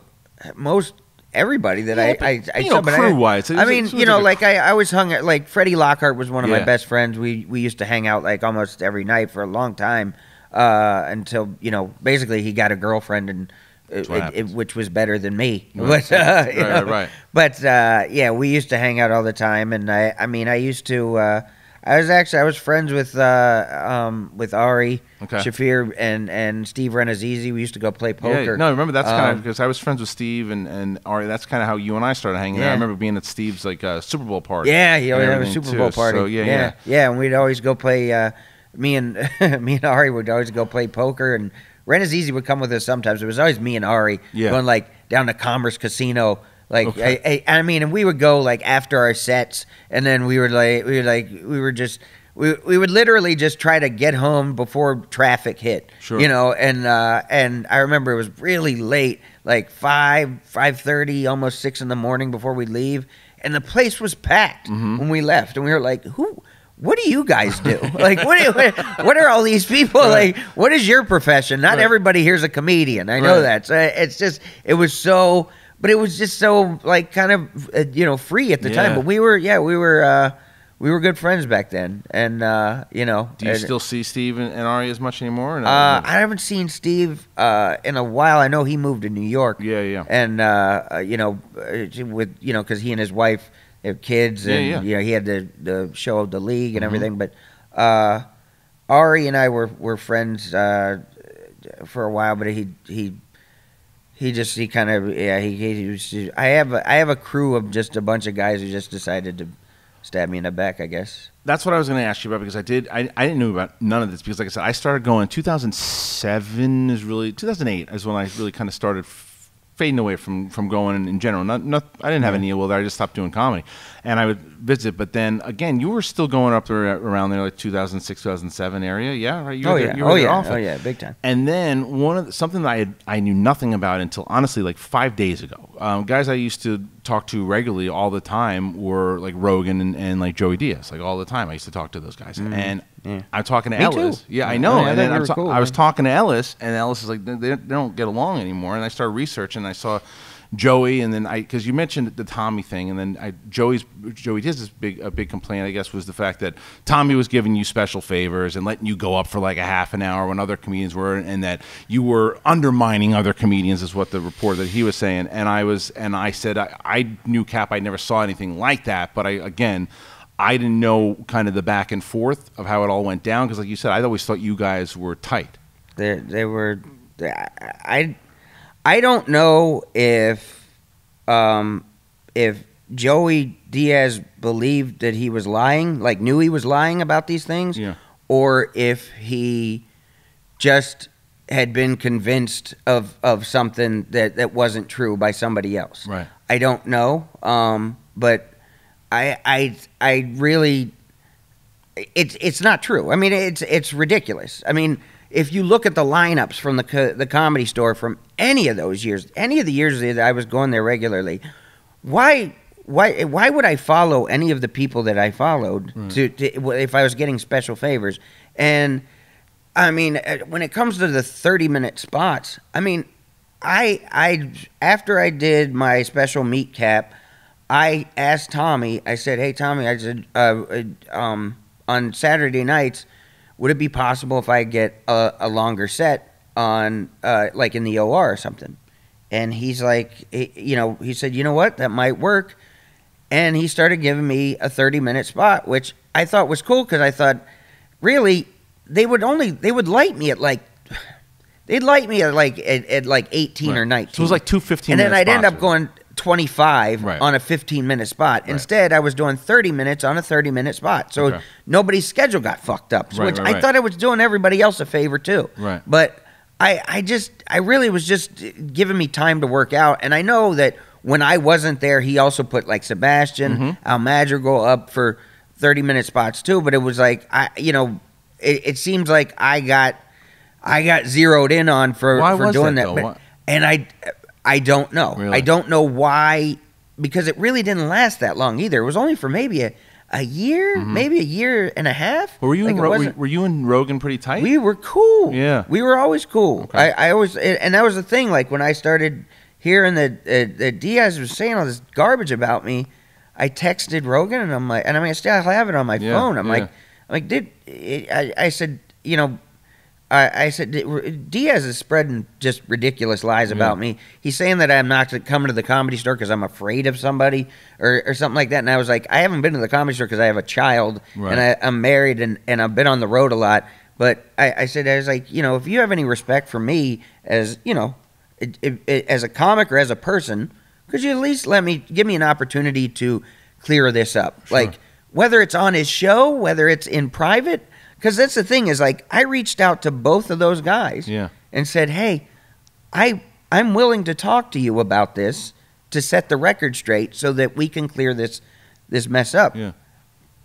most everybody that Yeah, I, but, I, I you know, but I- crew-wise, I mean, you know, like I, I always hung at like Freddie Lockhart was one of Yeah. my best friends. We we used to hang out like almost every night for a long time, uh, until you know, basically he got a girlfriend and. It, it- which was better than me, Right. but uh, Right, right, right. But uh, yeah, we used to hang out all the time, and I, I mean, I used to, uh, I was actually I was friends with uh, um, with Ari Okay. Shaffir and and Steve Rannazzisi. We used to go play poker. Yeah, no, remember that's kind of Um, because I was friends with Steve and and Ari. That's kind of how you and I started hanging out. I remember being at Steve's like uh, Super Bowl party. Yeah, yeah, and we have a Super too. Bowl party. So, yeah, yeah, yeah, yeah, and we'd always go play. Uh, me and me and Ari would always go play poker, and Rannazzisi would come with us sometimes. It was always me and Ari Yeah. going like down to Commerce Casino. Like Okay. I, I, I mean, and we would go like after our sets, and then we were like we were like we were just. We, we would literally just try to get home before traffic hit, Sure. you know, and uh, and I remember it was really late, like five five thirty, almost six in the morning before we leave, and the place was packed Mm-hmm. when we left, and we were like, "Who? What do you guys do? like, what? do- What, what are all these people Right. like? What is your profession? Not Right. everybody here's a comedian. I know Right. that. So it's just, it was so, but it was just so like kind of, uh, you know, free at the Yeah. time. But we were, yeah, we were. uh we were good friends back then, and uh, you know. Do you and- still see Steve and, and Ari as much anymore? or no? uh, I haven't seen Steve uh, in a while. I know he moved to New York. Yeah, yeah. And uh, uh, you know, with you know, because he and his wife kids, and yeah. you know, he had the the show of the league and Mhm. everything. But uh, Ari and I were were friends uh, for a while, but he he. He just he kind of yeah he, he was I have a, I have a crew of just a bunch of guys who just decided to stab me in the back I guess That's what I was going to ask you about because I did. I, I didn't know about none of this because, like I said, I started going 2007 is really 2008 is when I really kind of started fading away from from going in, general. Not, not I didn't have any ill will there. I just stopped doing comedy, and I would visit. But then again, you were still going up there around there, like 2006, 2007 area. Yeah, right. You oh there- yeah you were oh there yeah often. oh yeah big time And then one of the, something that I had, I knew nothing about until honestly like five days ago. Um, guys I used to talk to regularly all the time were like Rogan and, and like Joey Diaz, like all the time. I used to talk to those guys, and Mm-hmm. Yeah. I'm talking to Me too. Ellis. Yeah, I know. Oh, I and thought then ta- cool, I was talking to Ellis, and Ellis is like they, they don't get along anymore. And I started researching. and I saw Joey, and then I because you mentioned the Tommy thing, and then I Joey's Joey Diaz's big a big complaint I guess was the fact that Tommy was giving you special favors and letting you go up for like a half an hour when other comedians were, and that you were undermining other comedians is what the report that he was saying. And I was and I said I, I knew Cap, I never saw anything like that, but I again. I didn't know kind of the back and forth of how it all went down because, like you said, I always thought you guys were tight. They they were I I don't know if um if Joey Diaz believed that he was lying, like knew he was lying about these things, Yeah. or if he just had been convinced of of something that that wasn't true by somebody else. Right. I don't know, um, but I I I really it's it's not true. I mean, it's it's ridiculous. I mean, if you look at the lineups from the co- the comedy store from any of those years, any of the years that I was going there regularly, why why why would I follow any of the people that I followed to, to if I was getting special favors? And I mean, uh, when it comes to the thirty minute spots, I mean, I I after I did my special Meet Cap, I asked Tommy. I said, "Hey Tommy," I said, uh, uh, um, on Saturday nights, would it be possible if I get a, a longer set on, uh, like in the OR or something? And he's like, he- you know, he said, you know what, that might work. And he started giving me a 30 minute spot, which I thought was cool because I thought, really, they would only, they would light me at like, they'd light me at like, at, at like 18 or 19 So it was like 215 and then I'd end up going 25 Right. on a 15 minute spot. Right. Instead, I was doing 30 minutes on a 30 minute spot. So Okay. nobody's schedule got fucked up, Right, which I thought I was doing everybody else a favor too. Right. But I, I just, I really was just giving me time to work out. And I know that when I wasn't there, he also put like Sebastian, Mm-hmm. Al Madrigal up for 30 minute spots too. But it was like, I, you know, it, it seems like I got, I got zeroed in on for, Why for was doing that, that. But- and I, I don't know. Really? I don't know why, because it really didn't last that long either. It was only for maybe a, a year, maybe a year and a half. Mm-hmm. Were you Like, and Ro- were, were you and Rogan pretty tight? we were cool. Yeah. we were always cool. Okay. I, I always, and that was the thing. Like when I started hearing that uh, that Diaz was saying all this garbage about me, I texted Rogan, and I'm like, and I mean, I still have it on my Yeah, phone. I'm yeah. like, I'm like, dude, it, I, I said, you know, I, I said Diaz is spreading just ridiculous lies mm. about me. He's saying that I'm not coming to come to the comedy store because I'm afraid of somebody or, or something like that. And I was like, I haven't been to the comedy store because I have a child Right. and I, I'm married and, and I've been on the road a lot. But I, I said, I was like, you know, if you have any respect for me as, you know, it, it, it- as a comic or as a person, could you at least let me give me an opportunity to clear this up? Sure. Like whether it's on his show, whether it's in private, because that's the thing is like I reached out to both of those guys Yeah. and said, "Hey, I I'm willing to talk to you about this to set the record straight so that we can clear this this mess up." Yeah.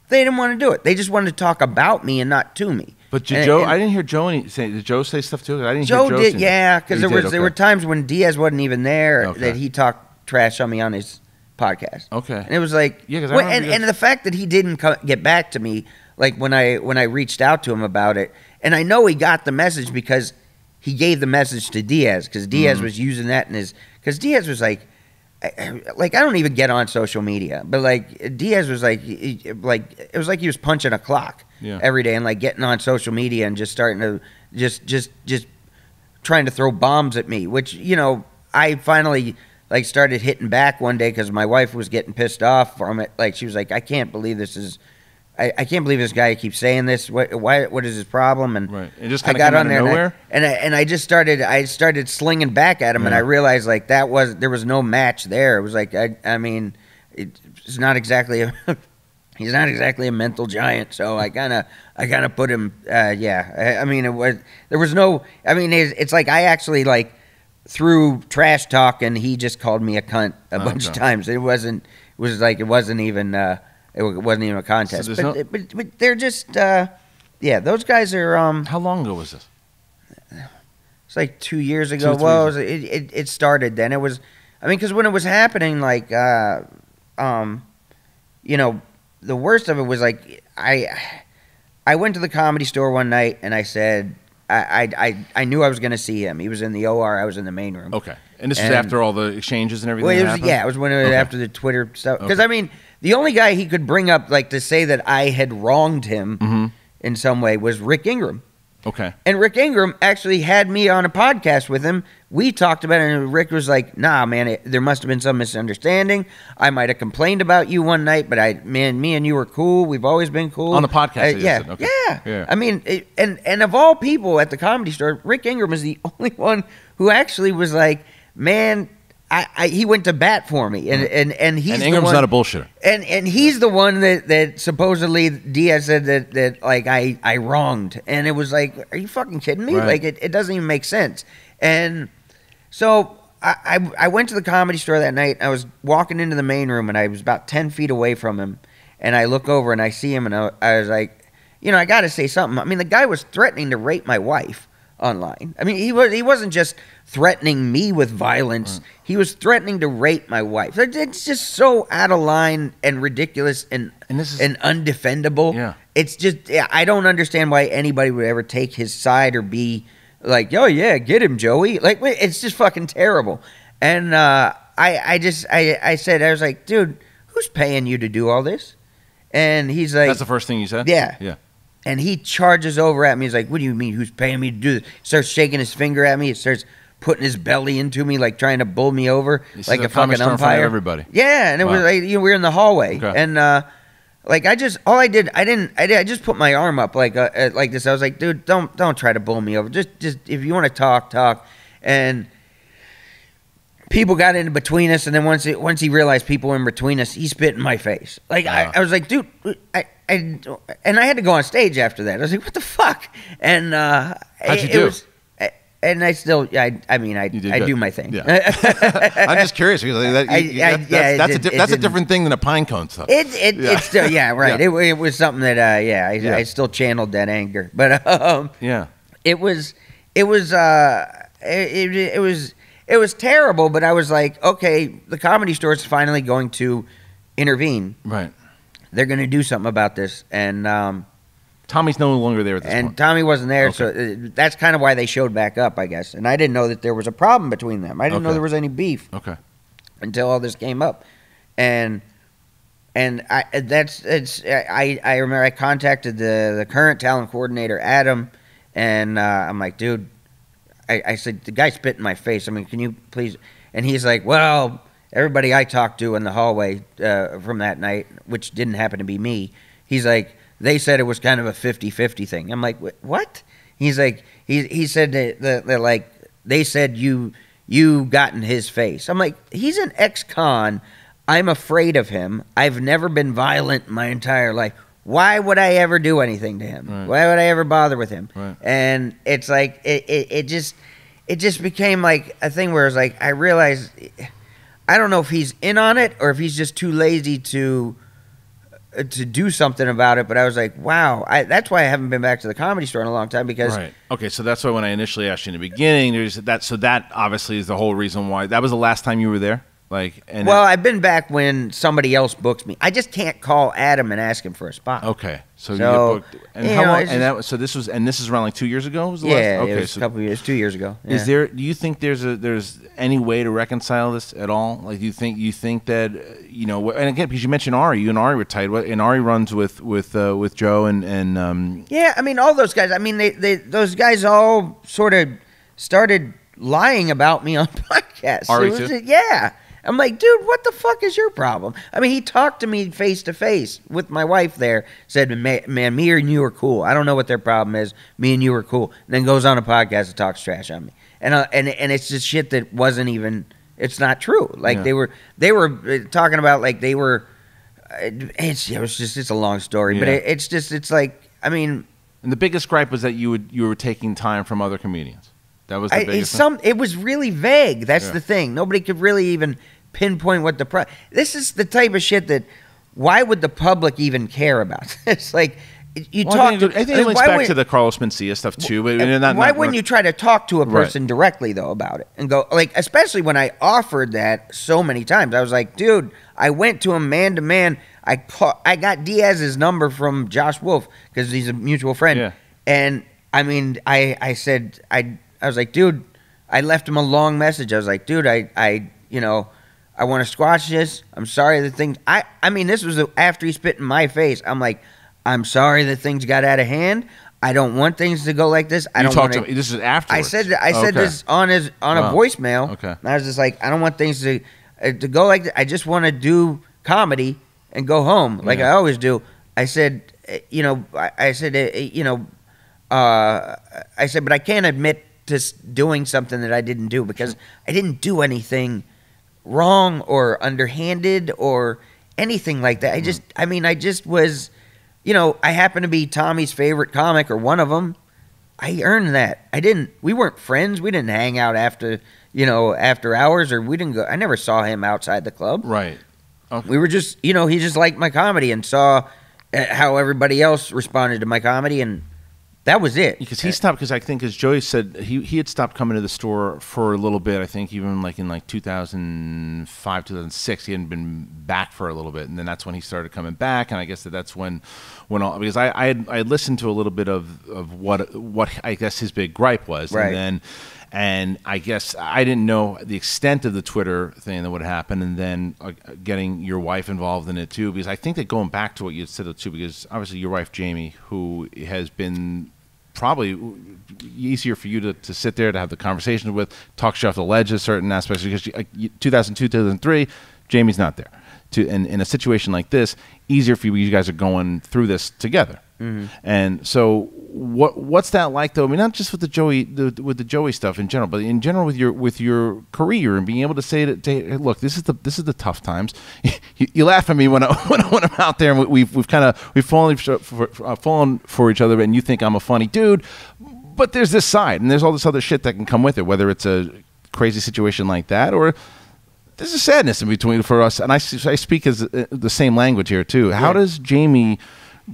They didn't want to do it. They just wanted to talk about me and not to me. But did And- Joe, and- I didn't hear Joe any, say. Did Joe say stuff too? I didn't Joe hear Joe did, yeah, because there was there were times when Diaz wasn't even there Okay. that he talked trash on me on his podcast. Okay. And it was like, Yeah, well, and, and the fact that he didn't co- get back to me, like when I when I reached out to him about it, and I know he got the message because he gave the message to Diaz because Diaz Mhm. was using that in his because Diaz was like. I- Like I don't even get on social media, but like Diaz was like, he- like it was like he was punching a clock Yeah. every day and like getting on social media and just starting to just just just trying to throw bombs at me, which you know I finally like started hitting back one day because my wife was getting pissed off from it. Like she was like, I can't believe this is, I, I can't believe this guy keeps saying this. What why what is his problem? And Right. It just I got on there and I- and I, and I just started I started slinging back at him and I realized like that was there was no match there. It was like I I mean it's not exactly a he's not exactly a mental giant. So I kind of I kind of put him uh, yeah. I, I mean it was there was no I mean it's, it's like I actually like threw trash talk and he just called me a cunt a bunch of times. It wasn't it was like it wasn't even uh it wasn't even a contest. there's but, no- but but they're just uh yeah, those guys are um How long ago was this? it's like two years ago. three well, it, was, it, it it started then. It was, I mean, because when it was happening, like, uh, um, you know, the worst of it was like I, I went to the comedy store one night and I said I I I, I knew I was going to see him. He was in the OR. I was in the main room. Okay. And this was after all the exchanges and everything. Well, it was, yeah, it was when it was Okay. after the Twitter stuff. Because Okay. I mean, the only guy he could bring up like to say that I had wronged him Mhm. in some way was Rick Ingraham. Okay. And Rick Ingraham actually had me on a podcast with him. We talked about it, and Rick was like, "Nah, man, it, there must have been some misunderstanding. I might have complained about you one night, but I, man, me and you were cool. We've always been cool On the podcast, Uh, yeah, okay. yeah, Yeah. I mean, it, and and of all people at the comedy store, Rick Ingraham is the only one who actually was like, "Man, I, I he went to bat for me," and mm. and and he's and the Ingraham's one, not a bullshitter. and and he's the one that that supposedly Diaz said that that like I I wronged, and it was like, are you fucking kidding me? Right. Like it, it doesn't even make sense. And so I, I I went to the comedy store that night. I was walking into the main room, and I was about ten feet away from him, and I look over and I see him, and I, I was like, you know, I got to say something. I mean, the guy was threatening to rape my wife online. I mean, he was he wasn't just threatening me with violence. He was threatening to rape my wife. It's just so out of line and ridiculous and And this is- and undefendable. Yeah. It's just yeah, I don't understand why anybody would ever take his side or be like, "Oh yeah, get him, Joey." Like it's just fucking terrible. And uh, I I just I I said I was like, "Dude, who's paying you to do all this?" And he's like, That's the first thing you said? Yeah. Yeah. And he charges over at me. He's like, "What do you mean? Who's paying me to do this?" Starts shaking his finger at me. He starts putting his belly into me, like trying to bull me over, This like is a, fucking store in front of umpire. everybody. Yeah, and it was like you know, we were in the hallway, Okay. and uh, like I just all I did, I didn't, I did, I just put my arm up like uh, uh, like this. I was like, dude, don't don't try to bull me over. Just just if you want to talk, talk. And people got in between us, and then once it, once he realized people were in between us, he spit in my face. Like Wow. I, I was like, dude, I, I, and I had to go on stage after that. I was like, what the fuck? And uh, How'd you it, do? It was, and I still, I, I mean, I, I do my thing. Yeah. I'm just curious because that, I- you- I- that- yeah, that's, it that's, a, di- that's a different thing than a pine cone stuff. It, it Yeah. it's still yeah right. Yeah. It, it was something that uh yeah I, Yeah. I still channeled that anger, but um yeah. it was it was uh it, it, it was it was terrible. But I was like, okay, the comedy store is finally going to intervene. Right. They're going to do something about this, and um Tommy's no longer there at this and point. Tommy wasn't there, so uh, that's kind of why they showed back up, I guess. And I didn't know that there was a problem between them. I didn't know there was any beef. Okay. until all this came up, and and I that's it's I I remember I contacted the the current talent coordinator Adam, and uh, I'm like, dude, I, I said the guy spit in my face. I mean, can you please? And he's like, well, everybody I talked to in the hallway uh, from that night, which didn't happen to be me, he's like, they said it was kind of a 50-50 thing. I'm like, what? He's like, he he said that, that, that like they said you you got in his face. I'm like, he's an ex-con. I'm afraid of him. I've never been violent my entire life. Why would I ever do anything to him? Right. Why would I ever bother with him? Right. And it's like it, it, it just it just became like a thing where it's like I realized I don't know if he's in on it or if he's just too lazy to uh, to do something about it. But I was like, wow, I, that's why I haven't been back to the comedy store in a long time because Right. Okay. So that's why when I initially asked you in the beginning, there's that. So that obviously is the whole reason why that was the last time you were there. Like, and well, I've been back when somebody else books me. I just can't call Adam and ask him for a spot. okay. So, you So, get booked. And you how know, long? it's And that was so. This was and this is around like two years ago. Was the yeah, last? Okay. it was so a couple years, two years ago. Is there? Do you think there's a there's any way to reconcile this at all? Like, do you think you think that you know? And again, because you mentioned Ari, you and Ari were tight. And Ari runs with with uh, with Joe and and um, Yeah, I mean, all those guys. I mean, they, they those guys all sort of started lying about me on podcasts. Ari was- too? Yeah. I'm like, dude, what the fuck is your problem? I mean, he talked to me face to face with my wife there, said, man, man, me and you are cool. I don't know what their problem is. Me and you are cool. And then goes on a podcast and talks trash on me. And, uh, and, and it's just shit that wasn't even, it's not true. Like Yeah. they were, they were uh, talking about like they were, uh, it's, it was just, it's a long story, but it, it's just, it's like, I mean, and the biggest gripe was that you would you were taking time from other comedians. That was the I, some. It was really vague. That's Yeah. the thing. Nobody could really even pinpoint what the pro. This is the type of shit that. Why would the public even care about? it's like you Well, talk. I think, it- I think it links back would- to the Carlos Mencia stuff too. But not, why not- wouldn't you try to talk to a Right. person directly though about it and go like, especially when I offered that so many times? I was like, dude, I went to him man to man. I call, I got Diaz's number from Josh Wolf because he's a mutual friend, Yeah. and I mean, I I said I I was like, dude, I left him a long message. I was like, dude, I I you know. I want to squash this. I'm sorry the things. I I mean, this was after he spit in my face. I'm like, I'm sorry that things got out of hand. I don't want things to go like this. I you don't talked want to him. This is after. I said I said Okay. this on his on a voicemail. Okay. And I was just like, I don't want things to uh, to go like that. I just want to do comedy and go home like Yeah. I always do. I said, uh, you know, I, I said, uh, you know, uh, I said, but I can't admit s- doing something that I didn't do because I didn't do anything wrong or underhanded or anything like that. I just, I mean, I just was, you know, I happen to be Tommy's favorite comic or one of them. I earned that. I didn't. We weren't friends. We didn't hang out after, you know, after hours, or we didn't go. I never saw him outside the club. right. We were just, you know, he just liked my comedy and saw uh, how everybody else responded to my comedy, and that was it. Because he stopped. Because I think, as Joey said, he he had stopped coming to the store for a little bit. I think even like in like 2005, 2006, he hadn't been back for a little bit, and then that's when he started coming back. And I guess that that's when, when all because I I had, I had listened to a little bit of of what what I guess his big gripe was, Right. and then. And I guess I didn't know the extent of the Twitter thing that would happen, and then uh, getting your wife involved in it too. Because I think that going back to what you said too, because obviously your wife Jamie, who has been probably easier for you to, to sit there to have the conversation with, talk you off the ledge of certain aspects. Because like, you- 2002, 2003, Jamie's not there. To in, in a situation like this, easier for you. You guys are going through this together. And so, what what's that like though? I mean, not just with the Joey the, with the Joey stuff in general, but in general with your with your career and being able to say that, to, hey, look, this is the this is the tough times. you, you laugh at me when I when, when I'm out there and we- we've we've kind of we've fallen for, for, uh, fallen for each other, and you think I'm a funny dude, but there's this side, and there's all this other shit that can come with it, whether it's a crazy situation like that or there's a sadness in between for us, and I I speak as uh, the same language here too. How Yeah. does Jamie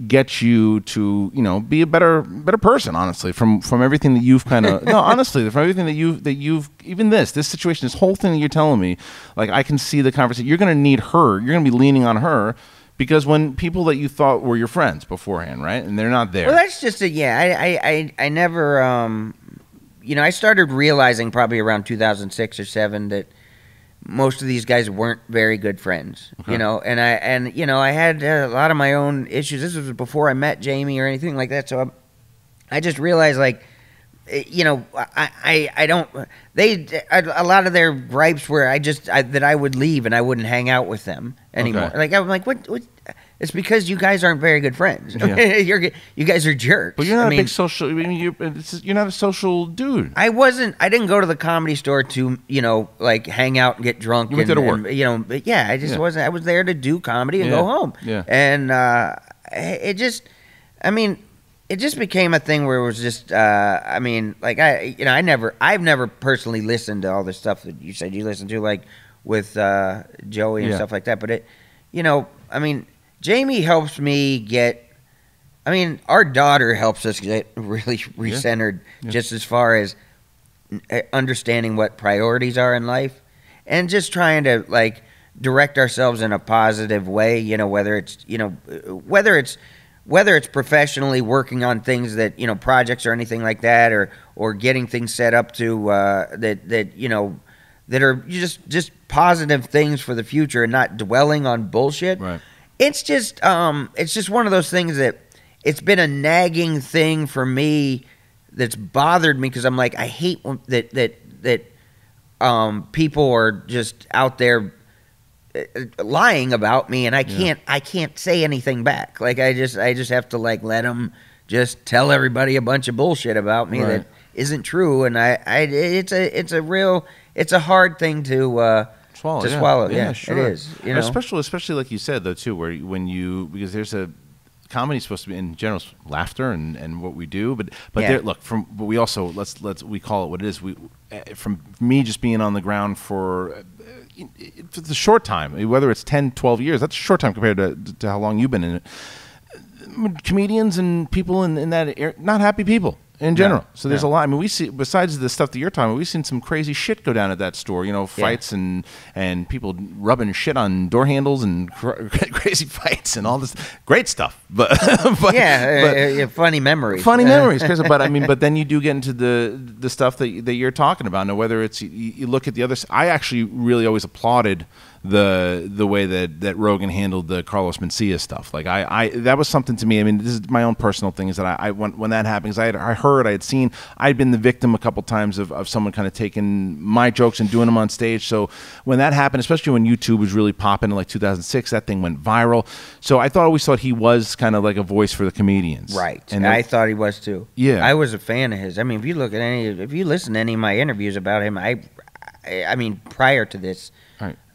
get you to you know be a better better person? Honestly, from from everything that you've kind of no, honestly, from everything that you've that you've even this this situation, this whole thing that you're telling me, like I can see the conversation. You're going to need her. You're going to be leaning on her. Because when people that you thought were your friends beforehand, right, and they're not there, Well, that's just a yeah. I I I, I never um, you know, I started realizing probably around 2006 or seven that most of these guys weren't very good friends. Okay. You know, and I and you know I had a lot of my own issues. This was before I met Jamie or anything like that. So I, I just realized like eh, you know, I, I, I don't. They a, a lot of their gripes were I just I, that I would leave and I wouldn't hang out with them anymore. Okay. Like I'm like, what? what? It's because you guys aren't very good friends. Yeah. you're you guys are jerks. But you're not I a mean, big social. I mean, you're, it's- you're not a social dude. I wasn't. I didn't go to the comedy store to you know like hang out and get drunk. You went and, to work. and, you know, but yeah. I just Yeah. wasn't. I was there to do comedy and Yeah. go home. Yeah. And uh, it just, I mean, it just became a thing where it was just. Uh, I mean, like I, you know, I never, I've never personally listened to all the stuff that you said you listened to, like with uh, Joey and stuff like that. But it, you know, I mean, Jamie helps me get. I mean, our daughter helps us get really recentered, Yeah. just as far as uh, understanding what priorities are in life, and just trying to like direct ourselves in a positive way. You know, whether it's you know uh, whether it's whether it's professionally working on things that you know projects or anything like that, or or getting things set up to uh, that that you know that are just just positive things for the future and not dwelling on bullshit Right. It's just um it's just one of those things that it's been a nagging thing for me that's bothered me because I'm like I hate that that that um people are just out there uh, lying about me and I can't I can't say anything back. Like I just I just have to like let them just tell everybody a bunch of bullshit about me Right. that isn't true. And I I it's a it's a real it's a hard thing to uh swallow to yeah. swallow. Yeah, sure. it is. You know, especially especially like you said though too, where when you because there's a comedy supposed to be in general laughter and, and what we do, but but Yeah. there, look from but we also let's let's we call it what it is. We eh, from me just being on the ground for. uh, for the short time, whether it's 10, 12 years, that's a short time compared to, to how long you've been in it. Comedians and people in, in that area, not happy people in general. so there's no. a lot. I mean, we see besides the stuff that you're talking, about, we've seen some crazy shit go down at that store. You know, fights and and people rubbing shit on door handles and cr- crazy fights and all this great stuff. But, but yeah, but- funny memories. funny memories Chris, but i mean but then you do get into the the stuff that, that you're talking about now whether it's you, you look at the other I actually really always applauded the the way that that rogan handled the carlos mencia stuff like i i that was something to me i mean this is my own personal thing is that i, I when, when that happens i had i heard i had seen i'd been the victim a couple times of, of someone kind of taking my jokes and doing them on stage so when that happened especially when youtube was really popping in like 2006 that thing went viral so i thought always thought he was kind of like a voice for the comedians Right. and that- I thought he was too. Yeah. I was a fan of his. I mean, if you look at any, if you listen to any of my interviews about him, I, I, I mean, prior to this.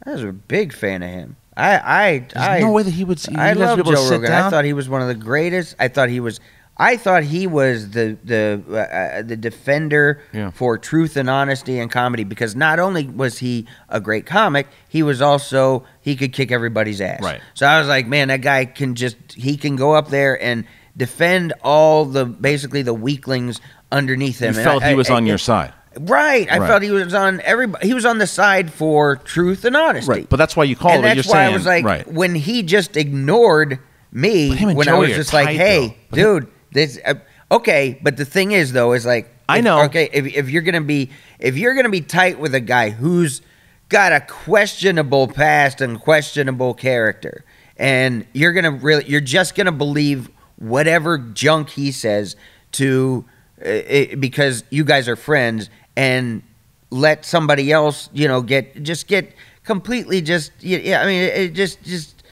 I was a big fan of him. I, I, There's I, no way that he would. You I love would be able Joe Rogan. down. I thought he was one of the greatest. I thought he was. I thought he was the the uh, uh, the defender Yeah. for truth and honesty and comedy because not only was he a great comic, he was also he could kick everybody's ass. Right. So I was like, man, that guy can just he can go up there and defend all the basically the weaklings underneath you him. And felt I- he was I- on I- your side, Right. I Right. felt he was on everybody. He was on the side for truth and honesty right? But that's why you called and it. that's why saying I was like, right. when he just ignored me, when I was just like, hey, though. Dude, this uh, okay. But the thing is, though, is like, I if- know. Okay, if if you're gonna be if you're gonna be tight with a guy who's got a questionable past and questionable character, and you're gonna really, you're just gonna believe whatever junk he says to uh, it, because you guys are friends and let somebody else, you know, get just get completely just yeah. I mean, it, just just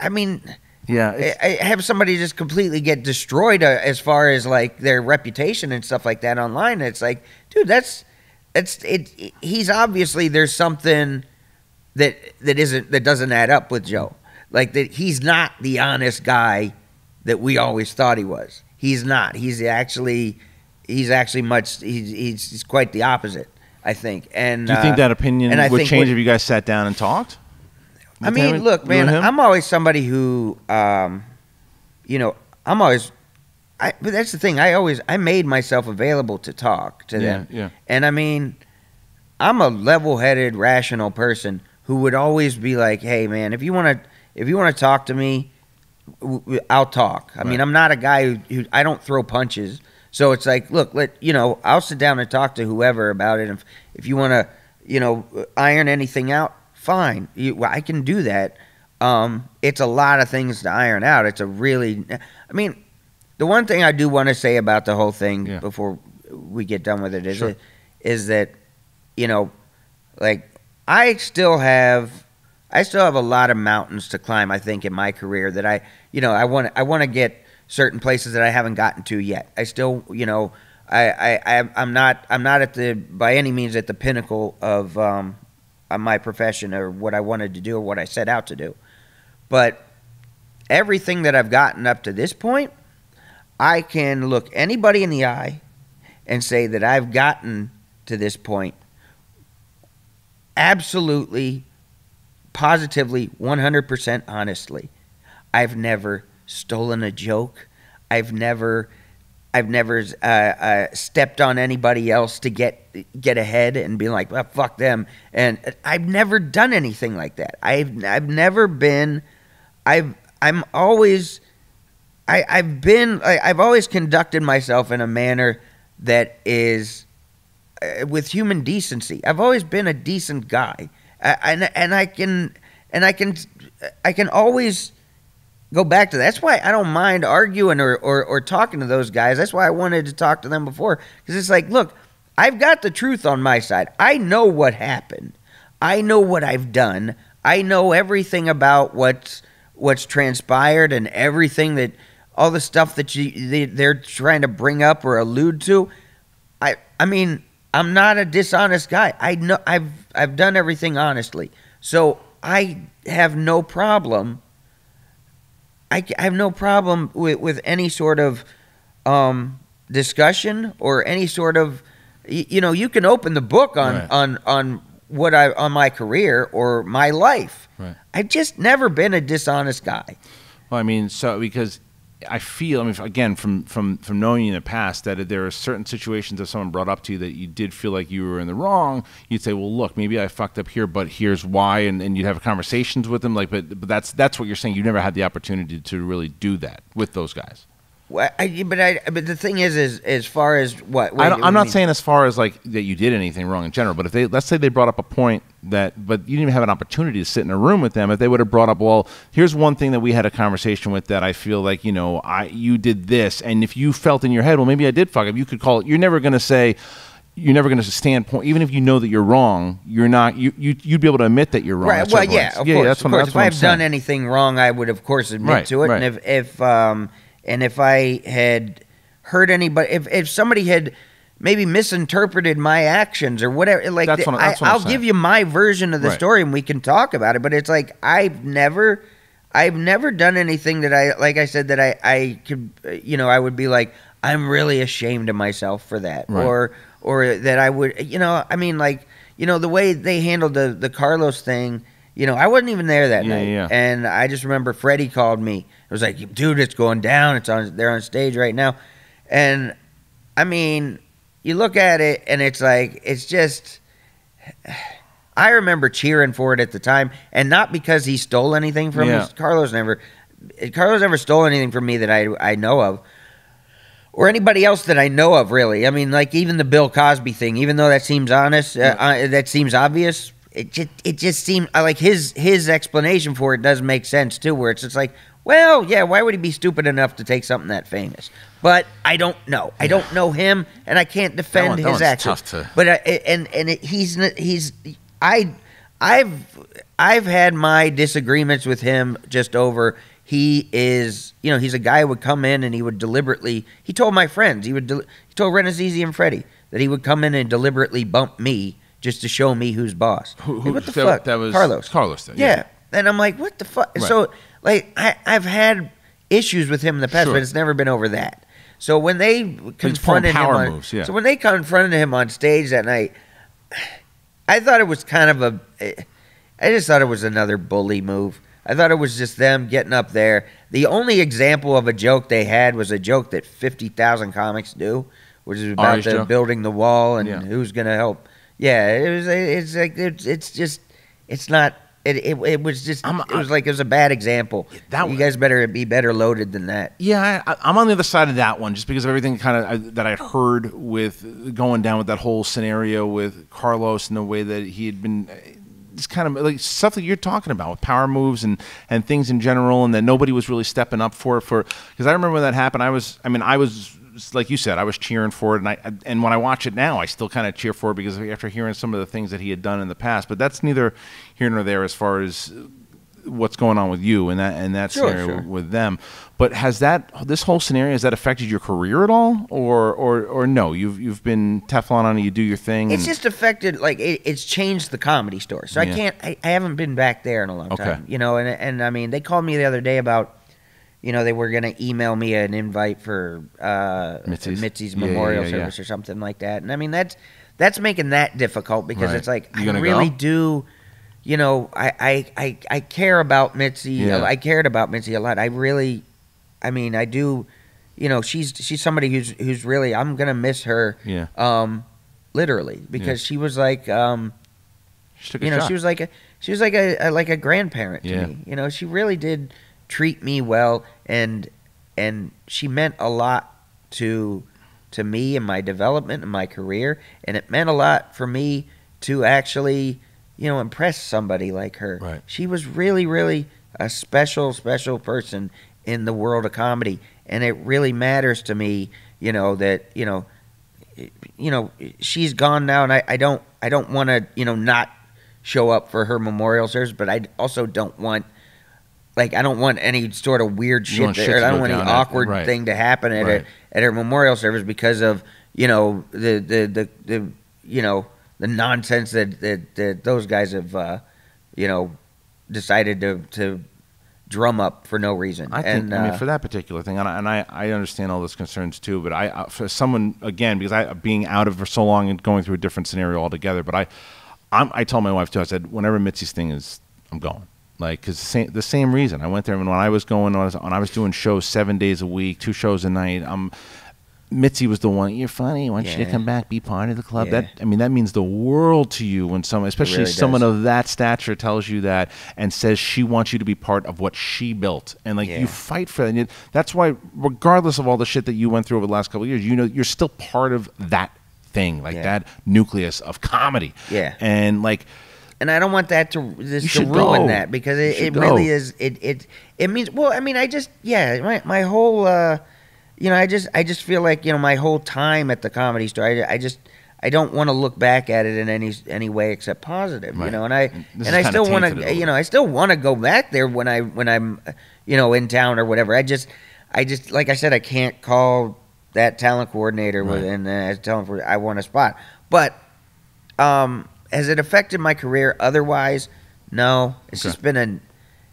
I mean. yeah, I I have somebody just completely get destroyed uh, as far as like their reputation and stuff like that online. It's like, dude, that's that's it. it- He's obviously there's something that that isn't that doesn't add up with Joe. Like that, he's not the honest guy that we always thought he was. He's not. He's actually he's actually much. He's he's, he's quite the opposite. I think. And do you think uh, that opinion and I would change if you guys sat down and talked? I mean, look, man. I'm always somebody who, um, you know, I'm always. I, but that's the thing. I always I made myself available to talk to Yeah, them, yeah. and I mean, I'm a level-headed, rational person who would always be like, "Hey, man, if you want to, if you want to talk to me, I'll talk." I mean, I'm not a guy who, who I don't throw punches. So it's like, look, let you know, I'll sit down and talk to whoever about it. If if you want to, you know, iron anything out, fine. You, well, I can do that. Um, it's a lot of things to iron out. It's a really, I mean, the one thing I do want to say about the whole thing Yeah. before we get done with it is Sure. it, is that you know like I still have I still have a lot of mountains to climb I think in my career that I you know I want I want to get certain places that I haven't gotten to yet I still you know I, I I'm- I'm not I'm not at the by any means at the pinnacle of um my profession or what I wanted to do or what I set out to do but everything that I've gotten up to this point I can look anybody in the eye and say that I've gotten to this point absolutely, positively, 100% honestly. I've never stolen a joke. I've never. I've never uh, uh, stepped on anybody else to get get ahead and be like, well, fuck them. And I've never done anything like that. I've I've never been. I've I'm always. I, I've been. I, I've always conducted myself in a manner that is uh, with human decency. I've always been a decent guy, and and I can and I can I can always go back to that. That's why I don't mind arguing or or, or talking to those guys. That's why I wanted to talk to them before because it's like, look, I've got the truth on my side. I know what happened. I know what I've done. I know everything about what's what's transpired and everything that all the stuff that you they, they're trying to bring up or allude to. I I mean, I'm not a dishonest guy. I know I've I've done everything honestly. So I have no problem. I, I have no problem with, with any sort of um, discussion or any sort of you know you can open the book on Right. on on what I on my career or my life. Right. I've just never been a dishonest guy. Well, I mean, so because I feel, I mean, again, from from from knowing you in the past, that there are certain situations that someone brought up to you that you did feel like you were in the wrong. You'd say, "Well, look, maybe I fucked up here, but here's why," and, and you'd have conversations with them. Like, but but that's that's what you're saying. You never had the opportunity to really do that with those guys. Well, I, but I but the thing is, is as far as what, what I do don't, you I'm not mean? saying as far as like that you did anything wrong in general, but if they let's say they brought up a point that, but you didn't even have an opportunity to sit in a room with them. If they would have brought up, well, here's one thing that we had a conversation with that I feel like you know I you did this, and if you felt in your head, well, maybe I did fuck up. You could call it. You're never going to say. You're never going to stand point, even if you know that you're wrong. You're not. You you you'd be able to admit that you're wrong. Right. Well, yeah, yeah, course. that's of what, course. that's if what I've done anything wrong, I would, of course, admit Right, to it. right. And if if um and if I had hurt anybody, if if somebody had maybe misinterpreted my actions or whatever, like That's what- that's I, what I'm I'll saying. give you my version of the Right. story and we can talk about it. But it's like I've never. I've never done anything that I like. I said that I I could, you know, I would be like, I'm really ashamed of myself for that, Right. or or that I would, you know, I mean, like, you know, the way they handled the the Carlos thing, you know, I wasn't even there that Yeah, night, yeah. and I just remember Freddie called me. It was like, dude, it's going down. It's on. They're on stage right now, and I mean, you look at it, and it's like, it's just. I remember cheering for it at the time, and not because he stole anything from Yeah. us. Carlos never, Carlos never stole anything from me that I I know of, or anybody else that I know of. Really, I mean, like even the Bill Cosby thing, even though that seems honest, uh, uh, that seems obvious. It just it just seemed uh, like his his explanation for it does make sense too, where it's just like, well, yeah, why would he be stupid enough to take something that famous? But I don't know. I don't know him, and I can't defend one- that his actions. tough to- But uh, I, and and it, he's he's I I've I've had my disagreements with him just over he is you know he's a guy who would come in and he would deliberately he told my friends he would del- he told Rannazzisi and Freddie that he would come in and deliberately bump me just to show me who's boss. Who- Like, who- what the that- fuck? that was Carlos. Carlos then, yeah. yeah. And I'm like, what the fuck? Right. So like I I've had issues with him in the past, Sure. but it's never been over that. So when they confronted him, on, moves, yeah. so when they confronted him on stage that night, I thought it was kind of a. I just thought it was another bully move. I thought it was just them getting up there. The only example of a joke they had was a joke that fifty thousand comics do, which is oh, about the building the wall and Yeah. who's going to help. Yeah, it was. It's like it's, it's just. It's not. It, it, it was just. I'm- it was like it was a bad example. That you was- guys better be better loaded than that. Yeah, I, I'm on the other side of that one just because of everything kind of that I heard with going down with that whole scenario with Carlos and the way that he had been. uh, Just kind of like stuff that you're talking about with power moves and, and things in general, and that nobody was really stepping up for it. For because I remember when that happened, I was, I mean, I was like you said, I was cheering for it, and I and when I watch it now, I still kind of cheer for it because after hearing some of the things that he had done in the past. But that's neither here nor there as far as what's going on with you and that and that Sure, scenario sure. with them. But has that this whole scenario has that affected your career at all, or or or no? You've you've been Teflon on it. You do your thing. It's just affected, like it, it's changed the comedy store. So Yeah. I can't, I, I haven't been back there in a long Okay. time. You know, and and I mean, they called me the other day about, you know, they were gonna email me an invite for uh, Mitzi's? Mitzi's Yeah, memorial yeah, yeah. service or something like that. And I mean, that's that's making that difficult because Right. it's like You I really go? do. You know, I, I, I, I care about Mitzi. I cared about Mitzi a lot. I really, I mean, I do. You know, she's she's somebody who's who's really. I'm gonna miss her yeah. um, literally because she was like, um, She you know, shot. she was like a she was like a, a like a grandparent to me. You know, she really did treat me well, and and she meant a lot to to me and my development and my career, and it meant a lot for me to actually, you know, impress somebody like her. Right. She was really, really a special, special person in the world of comedy, and it really matters to me, you know, that you know you know she's gone now and i, I don't i don't want to you know not show up for her memorial service but i also don't want like i don't want any sort of weird shit there i don't want any down at- awkward right. thing to happen at Right. her at her memorial service because of you know the the the, the you know the nonsense that, that that those guys have uh you know decided to to drum up for no reason I think and I mean uh, for that particular thing, and I, and I, I understand all those concerns too. But I, uh, for someone again, because I being out of for so long and going through a different scenario altogether. But I, I'm, I told my wife too. I said whenever Mitzi's thing is, I'm going. Like, cause the same, the same reason I went there. And when I was going, on I was, when I was doing shows seven days a week, two shows a night. Um, Mitzi was the one. You're funny. I want you to Yeah. come back, be part of the club. Yeah. That I mean, that means the world to you when someone, especially really someone does. of that stature, tells you that and says she wants you to be part of what she built, and like Yeah. you fight for that. And you, that's why, regardless of all the shit that you went through over the last couple of years, you know you're still part of that thing, like that nucleus of comedy. Yeah. and like and I don't want that to this to ruin go. that because it, it really go. is it it it means well I mean I just yeah my my whole uh you know I just I just feel like you know my whole time at the comedy store I, I just I don't want to look back at it in any any way except positive you know and I This and I still want tainted it a to you know I still want to go back there when I when I'm you know in town or whatever. I just I just like I said I can't call that talent coordinator with and uh, tell him for I want a spot. But um, has it affected my career otherwise? No. It's Okay. just been an,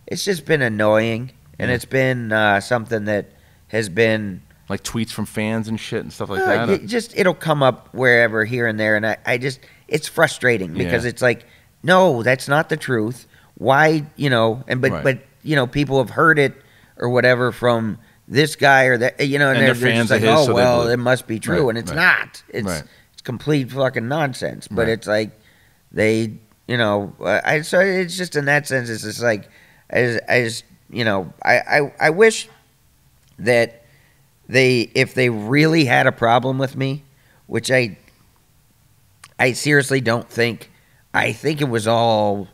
it's just been annoying, and Yeah. it's been uh, something that has been like tweets from fans and shit and stuff like uh, that. it just it'll come up wherever here and there, and I, I just it's frustrating because Yeah. it's like no, that's not the truth. Why you know? And but Right. but you know people have heard it or whatever from this guy or that you know, and, And they're, they're fans like, his, oh so well, it must be true, Right, and it's right. not. It's it's complete fucking nonsense. But it's like they you know I so it's just in that sense it's just like I just, I just you know I, I I wish that they if they really had a problem with me, which I I seriously don't think I think it was all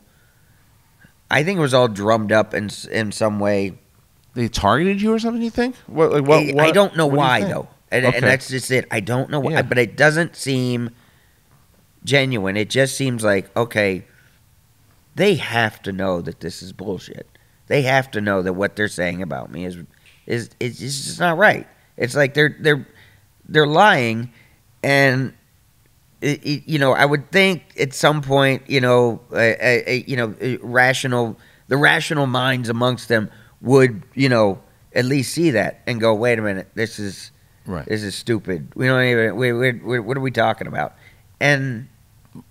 I think it was all drummed up in in some way. they targeted you or something. You think? What? Like, what, I, what I don't know do why think? though, and, Okay. and that's just it. I don't know why, Yeah. but it doesn't seem genuine. It just seems like okay, they have to know that this is bullshit. They have to know that what they're saying about me is is it's just not right. It's like they're they're they're lying, and it, it- you know I would think at some point you know a, a, a- you know rational the rational minds amongst them would you know at least see that and go wait a minute this is Right. this is stupid. We don't even. We, we, we, what are we talking about? And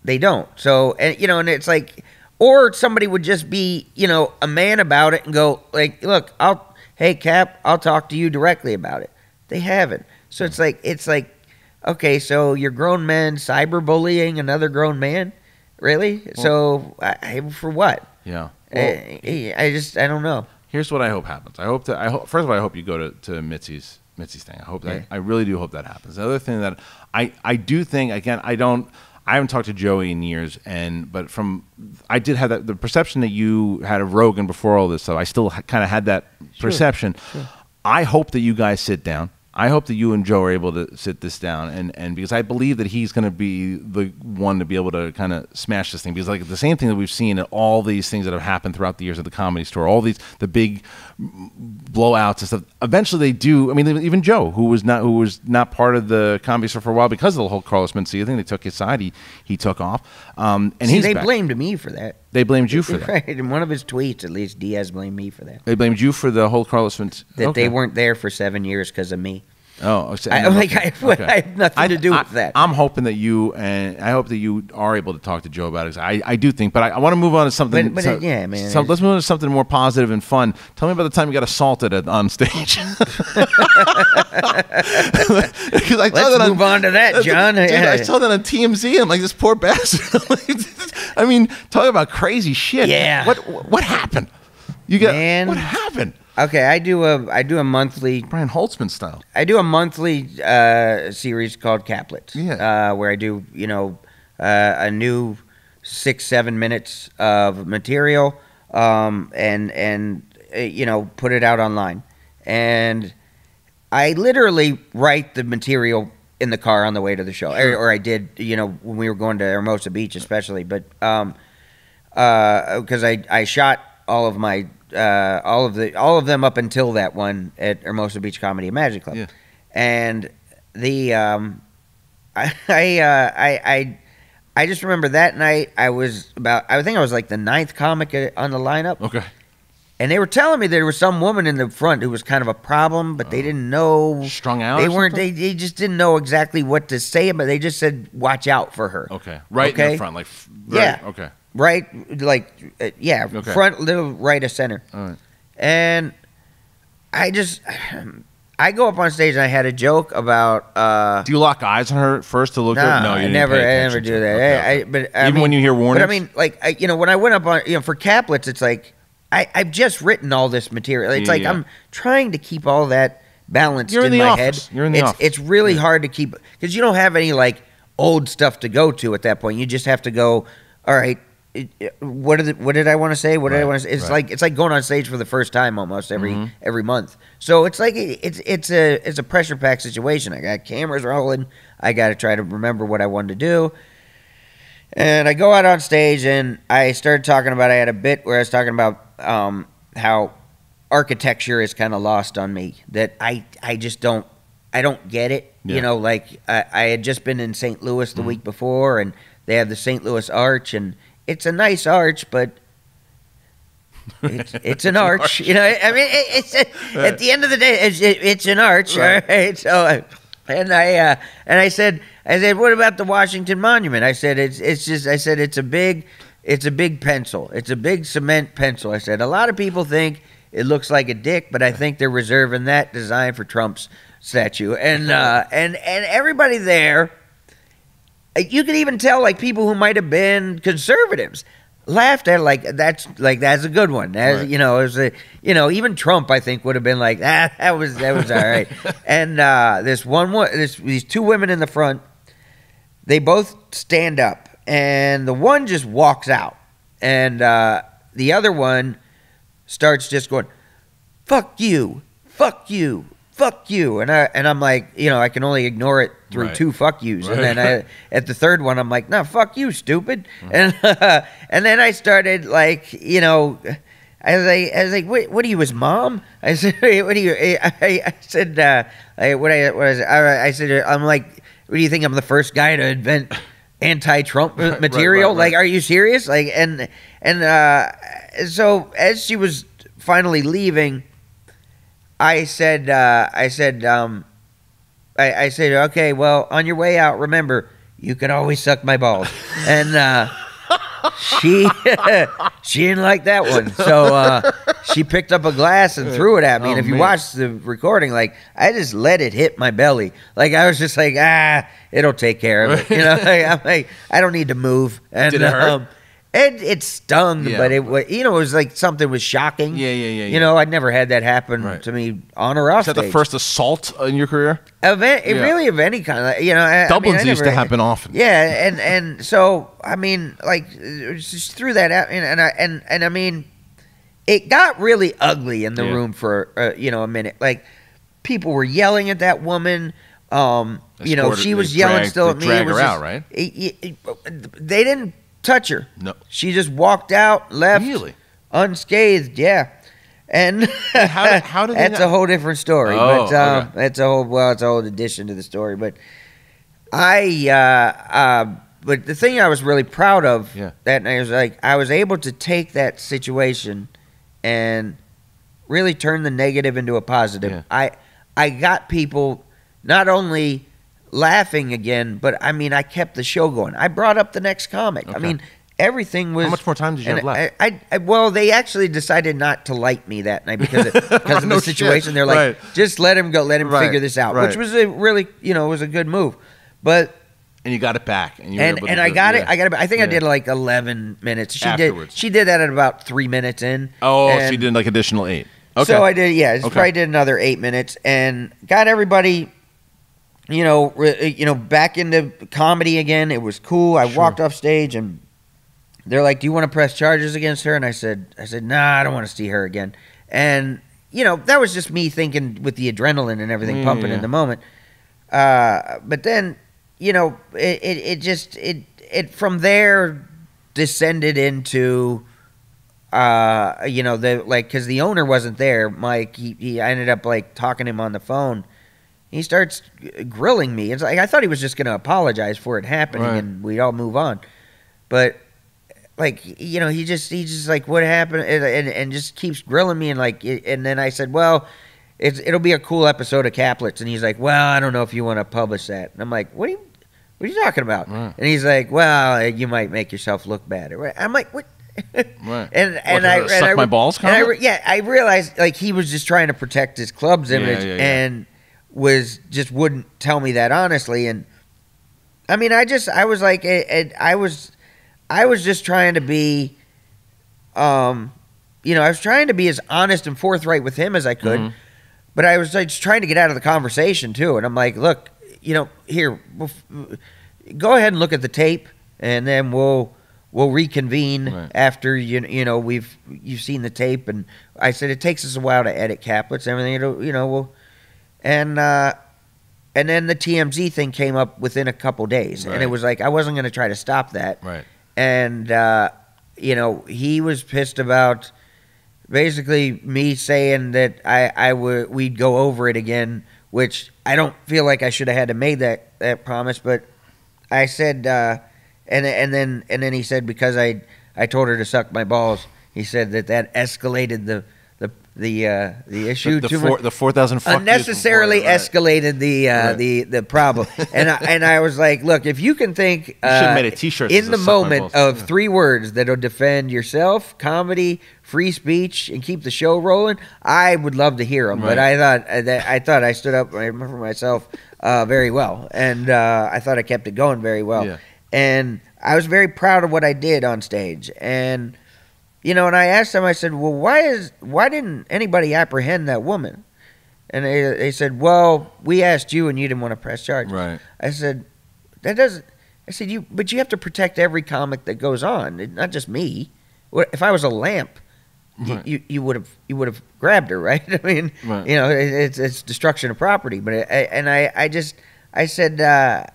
they don't. So and you know, and it's like, or somebody would just be, you know, a man about it and go like, look, I'll, hey Cap, I'll talk to you directly about it. They haven't. So it's like, it's like, okay, so you're grown men cyberbullying another grown man, really? so I, for what? Yeah. Eh, I, I eh, I just, I don't know. here's what I hope happens. I hope that I hope first of all I hope you go to, to Mitzi's Mitzi's thing. I hope that Yeah. I really do hope that happens. The other thing that I I do think again I don't I haven't talked to Joey in years and but from I did have that the perception that you had of Rogan before all this so I still ha- kind of had that perception. I hope that you guys sit down I hope that you and Joe are able to sit this down and, and because I believe that he's going to be the one to be able to kind of smash this thing because like the same thing that we've seen in all these things that have happened throughout the years at the comedy store, all these the big blowouts and stuff. Eventually, they do. I mean, even Joe, who was not who was not part of the comedy store for a while because of the whole Carlos Mencia thing, they took his side. He he took off, um, and See, they back. blamed me for that. They blamed you for that. Right. In one of his tweets, at least Diaz blamed me for that. They blamed you for the whole Carlos Mencia. That okay. they weren't there for seven years because of me. Oh, oh, so- I- like, I- I have nothing to do with that. I'm hoping that you and I hope that you are able to talk to Joe about it. I, I do think, but I, I want to move on to something. But- but so- yeah, man, so let's move on to something more positive and fun. Tell me about the time you got assaulted at, on stage. I Let's that on- move on to that, John. Dude, I saw that on TMZ. I'm like, this poor bastard. I mean, talk about crazy shit. Yeah. What what happened? You got Man. what happened? Okay, I do a I do a monthly Brian Holtzman style. I do a monthly uh, series called Caplets. Yeah. Uh, where I do you know uh, a new six seven minutes of material um, and and uh, you know put it out online and I literally write the material in the car on the way to the show or, or I did you know when we were going to Hermosa Beach especially but um because I I shot all of my uh, all of the all of them up until that one at Hermosa Beach Comedy and Magic Club, Yeah. and the um, I I, uh, I I I just remember that night I was about I think I was like the ninth comic uh, on the lineup, Okay. and they were telling me there was some woman in the front who was kind of a problem, but they didn't know. Strung out. They weren't. They, they just didn't know exactly what to say, but they just said, "Watch out for her." Okay. Right in the front, like very- Yeah. Okay. Right like uh, yeah Okay. front little right of center right. and i just i go up on stage and i had a joke about uh Do you lock eyes on her first to look at Nah, her? No, you I never, I never do that. Okay, I, I, but Even mean, when you hear But I mean, like, I, you know, when I went up on, you know, for caplets, it's like I, I've just written all this material. It's Yeah, like yeah. I'm trying to keep all that balanced You're in the my office. head. You're in the it's, office. It's really hard to keep because you don't have any like old stuff to go to at that point. You just have to go. All right. It- it- What did what did I want to say? What did I want to say? It's right. like it's like going on stage for the first time almost every Mhm. every month. So it's like it's it's a it's a pressure packed situation. I got cameras rolling. I got to try to remember what I wanted to do. And I go out on stage and I started talking about. I had a bit where I was talking about um, how architecture is kind of lost on me. That I I just don't I don't get it. Yeah. You know, like I, I had just been in St. Louis the week before, and they have the St. Louis Arch, and it's a nice arch, but it's, it's an arch. You know, I mean, it, it's at the end of the day, it's, it, it's an arch. Right. All right. So, uh, and I uh, and I said, I said, what about the Washington Monument? I said, it's it's just, I said, it's a big, it's a big pencil. It's a big cement pencil. I said, a lot of people think it looks like a dick, but I think they're reserving that design for Trump's statue. And uh, and and everybody there you could even tell like people who might have been conservatives laughed at like that's like that's a good one. That's, Right. you know it was a, you know even trump i think would have been like ah, that was that was all right. And uh this one this these two women in the front they both stand up and the one just walks out. And uh the other one starts just going fuck you. Fuck you. Fuck you. And i and i'm like you know i can only ignore it through Right. two fuck yous Right. and then i at the third one i'm like no fuck you stupid Mm-hmm. and and then i started like you know I was like, I was like, what, what are you, his mom? I said, what are you? I, I, said, uh, I, what I, what I, said, I, I said, I'm like, what do you think? I'm the first guy to invent anti-Trump Right, right, material. right, Like, are you serious? Like, and and uh, so as she was finally leaving, I said, uh, I said, um, I, I said, okay, well, on your way out, remember, you can always suck my balls. and uh, she she didn't like that one, so uh, she picked up a glass and threw it at me. Oh, and if you man. watch the recording, like I just let it hit my belly. Like I was just like, ah, it'll take care of it. You know, like, I'm like, I don't need to move. And Did it hurt? It it stung, Yeah. but it was you know it was like something was shocking. Yeah, yeah, yeah, yeah. You know, I'd never had that happen Right. to me on or off Is that the first assault in your career? event, Yeah. really of any kind. Of, you know, I, I mean, Dublin's I used to happen often. Yeah, and and so I mean, like, just threw that out, and and I, and, and I mean, it got really ugly in the Yeah. room for uh, you know a minute. Like, people were yelling at that woman. Um, you know, she was yelling still at me. drag her just- out, right? it- it- it- they didn't touch her. No. She just walked out, left Really? unscathed. Yeah. And how how did that's not- a whole different story. Oh, but um, okay. that's a whole well, it's a whole addition to the story. But I, uh, uh, but the thing I was really proud of Yeah. that night was like I was able to take that situation and really turn the negative into a positive. Yeah. I I got people not only laughing again, but I mean I kept the show going. I brought up the next comic. I mean everything was How much more time did you have left? I, I, I well, they actually decided not to like me that night because of, because of No the shit. situation. They're like, Right. just let him go, let him Right, figure this out, right. which was a really, you know, it was a good move. But and you got it back, and and and I got it. yeah. I got it. I think I did like eleven minutes. She Afterwards. did. She did that at about three minutes in. Oh, she did like additional eight. Okay. So I did. Yeah, Okay. probably did another eight minutes and got everybody. You know, re, you know, back into comedy again. It was cool. I Sure. walked off stage and they're like, "Do you want to press charges against her?" And I said, "I said, nah, I don't want to see her again." And you know, that was just me thinking with the adrenaline and everything Yeah, pumping yeah. in the moment. Uh, but then, you know, it, it, it just it it from there descended into uh you know the like because the owner wasn't there mike he, he I ended up like talking him on the phone he starts grilling me. It's like i thought he was just going to apologize for it happening Right. and we'd all move on. But like you know he just he just like what happened? And, and, and just keeps grilling me and like and then i said well it's it'll be a cool episode of caplets. And he's like well i don't know if you want to publish that. And i'm like what are you what are you talking about? Right. and he's like well you might make yourself look bad. I'm like what? Right. and and I uh, and suck I, my balls and I yeah, I realized like he was just trying to protect his club's Yeah, image yeah, yeah. and was just wouldn't tell me that honestly. And I mean, I just I was like, it, it, I was I was just trying to be, um, you know, I was trying to be as honest and forthright with him as I could, Mhm. but I was like just trying to get out of the conversation too. And I'm like, look, you know, here, go ahead and look at the tape, and then we'll we'll reconvene Right. after you you know we've you've seen the tape. And I said it takes us a while to edit caplets and everything. It'll, you know, we'll and uh, and then the TMZ thing came up within a couple days, and it was like I wasn't going to try to stop that. Right. and uh, you know he was pissed about basically me saying that I I would we'd go over it again, which I don't feel like I should have had to make that that promise, but I said uh, and and then and then he said because I I told her to suck my balls, he said that that escalated the the the uh, the issue The, the too four, much the four thousand unnecessarily escalated the uh, Right. the the problem, and I, and I was like, look, if you can think You uh, made a T-shirt in the "Suck my moment balls." of Yeah. three words that'll defend yourself, comedy, free speech, and keep the show rolling, I would love to hear them. But Right. I thought uh, that I thought I stood up for myself uh, very well, and uh, I thought I kept it going very well, Yeah. and I was very proud of what I did on stage, and you know, and I asked them, I said, well, why is why didn't anybody apprehend that woman? And they they said, well, we asked you and you didn't want to press charges. Right. I said, that doesn't. I said, you, but you have to protect every comic that goes on, not just me. If I was a lamp, you- Right. you you would have you would have grabbed her, right? I mean, Right. you know, it, it's it's destruction of property. But I, and I I just I said, uh,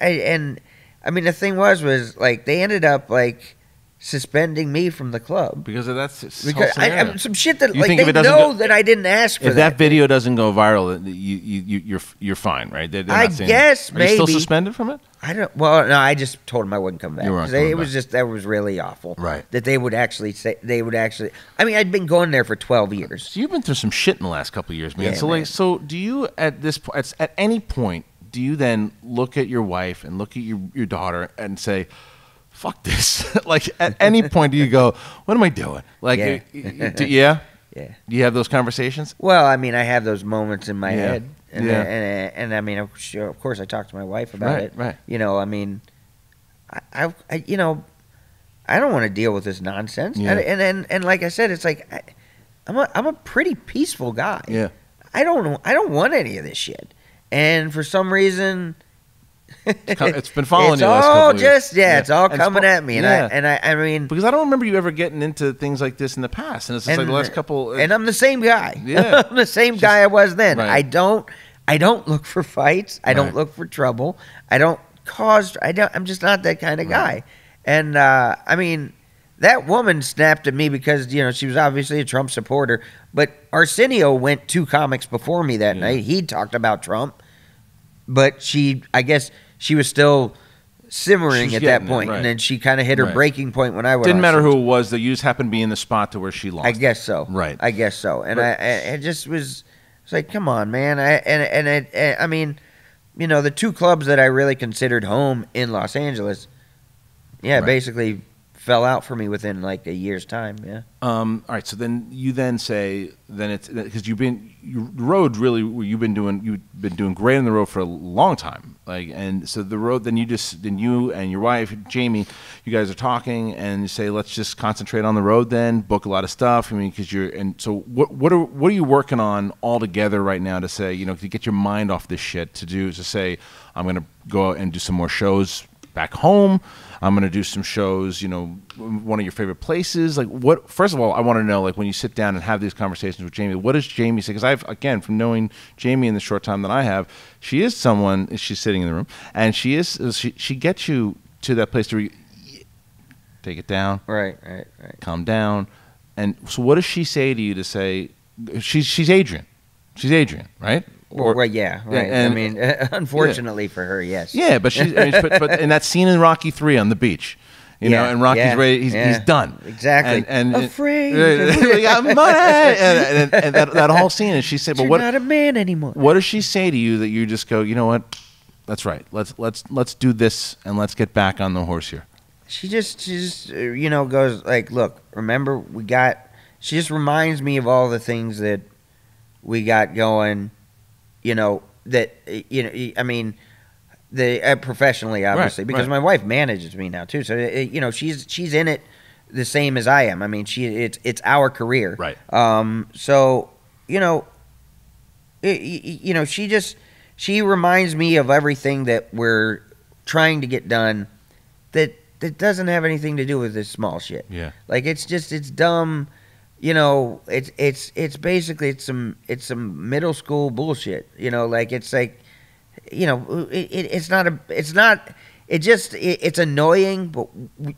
I and I mean the thing was was like they ended up like suspending me from the club Because of that s- because I. I, some shit that You like they know go- that I didn't ask for if that. that video doesn't go viral, you you, you you're you're fine, right? They- they're I guess Are you still suspended from it? I don't. Well, no, I just told him I wouldn't come back. You weren't 'Cause they- it was just that was really awful. Right. That they would actually say they would actually. I mean, I'd been going there for twelve years. So you've been through some shit in the last couple of years, man. Yeah, so man. like, so do you at this at any point do you then look at your wife and look at your your daughter and say, "Fuck this"? like at any point do you go, "What am I doing?" Like, Yeah. do- yeah. Yeah. Do you have those conversations? Well, I mean, I have those moments in my Yeah. head, and Yeah. and, and, I mean, of course, I talk to my wife about Right, it. right. You know, I mean, I, I, I you know, I don't want to deal with this nonsense. Yeah. And, and and and like I said, it's like I, I'm a I'm a pretty peaceful guy. Yeah. I don't. I don't want any of this shit. And for some reason, It's, come, it's been following it's you. all couple of years. just yeah, it's all And coming fo- at me, and yeah. I and I, I mean, because I don't remember you ever getting into things like this in the past, and it's just like the last couple. and I'm the same guy. Yeah. I'm the same guy I was then. Right. I don't I don't look for fights. I Right. don't look for trouble. I don't cause. I don't. I'm just not that kind of guy. And uh, I mean, that woman snapped at me because you know she was obviously a Trump supporter. But Arsenio went two comics before me that Yeah. night. He talked about Trump, but she, I guess, she was still simmering She's at that getting it, point, right. and then she kind of hit her Right. breaking point when I went. didn't on matter stage. who it was. You just happened to be in the spot to where she lost. I guess so. Right. I guess so. And I, I, it just was. It's like, come on, man. I and and it, and I mean, you know, the two clubs that I really considered home in Los Angeles, yeah, Right. basically fell out for me within like a year's time. Yeah. Um, all right, so then you then say then it's because you've been you, road really you've been doing you've been doing great on the road for a long time like and so the road then you just then you and your wife Jamie you guys are talking and you say let's just concentrate on the road then book a lot of stuff I mean because you're and so what what are what are you working on all together right now to say you know to get your mind off this shit to do to say I'm gonna go out and do some more shows back home. I'm going to do some shows, you know, one of your favorite places. Like what first of all, I want to know like when you sit down and have these conversations with Jamie, what does Jamie say cuz I've again from knowing Jamie in the short time that I have, she is someone she's sitting in the room and she is she she gets you to that place to re, take it down, Right. Right. Right. calm down. And so what does she say to you to say she's she's Adrian. She's Adrian, right? Well. Yeah. Right. and- I mean, unfortunately for her, yes. Yeah, but she's. I mean, but, but in that scene in Rocky Three on the beach, you know, and Rocky's yeah, ready. He's, yeah. he's done. Exactly. And, and Afraid. we got money. And, and, and that, that whole scene, and she said, "But what? not a man anymore. What does she say to you that you just go? You know what? That's right. Let's let's let's do this and let's get back on the horse here. she just she just uh, you know goes like look remember we got she just reminds me of all the things that we got going you know that uh, you know i mean the uh, professionally obviously Right, because right. my wife manages me now too so you know she's she's in it the same as i am i mean she it's it's our career Right. um so you know it, you know she just she reminds me of everything that we're trying to get done that that doesn't have anything to do with this small shit Yeah. like it's just it's dumb you know it's it's it's basically it's some it's some middle school bullshit you know like it's like you know it, it, it's not a it's not it just it, it's annoying but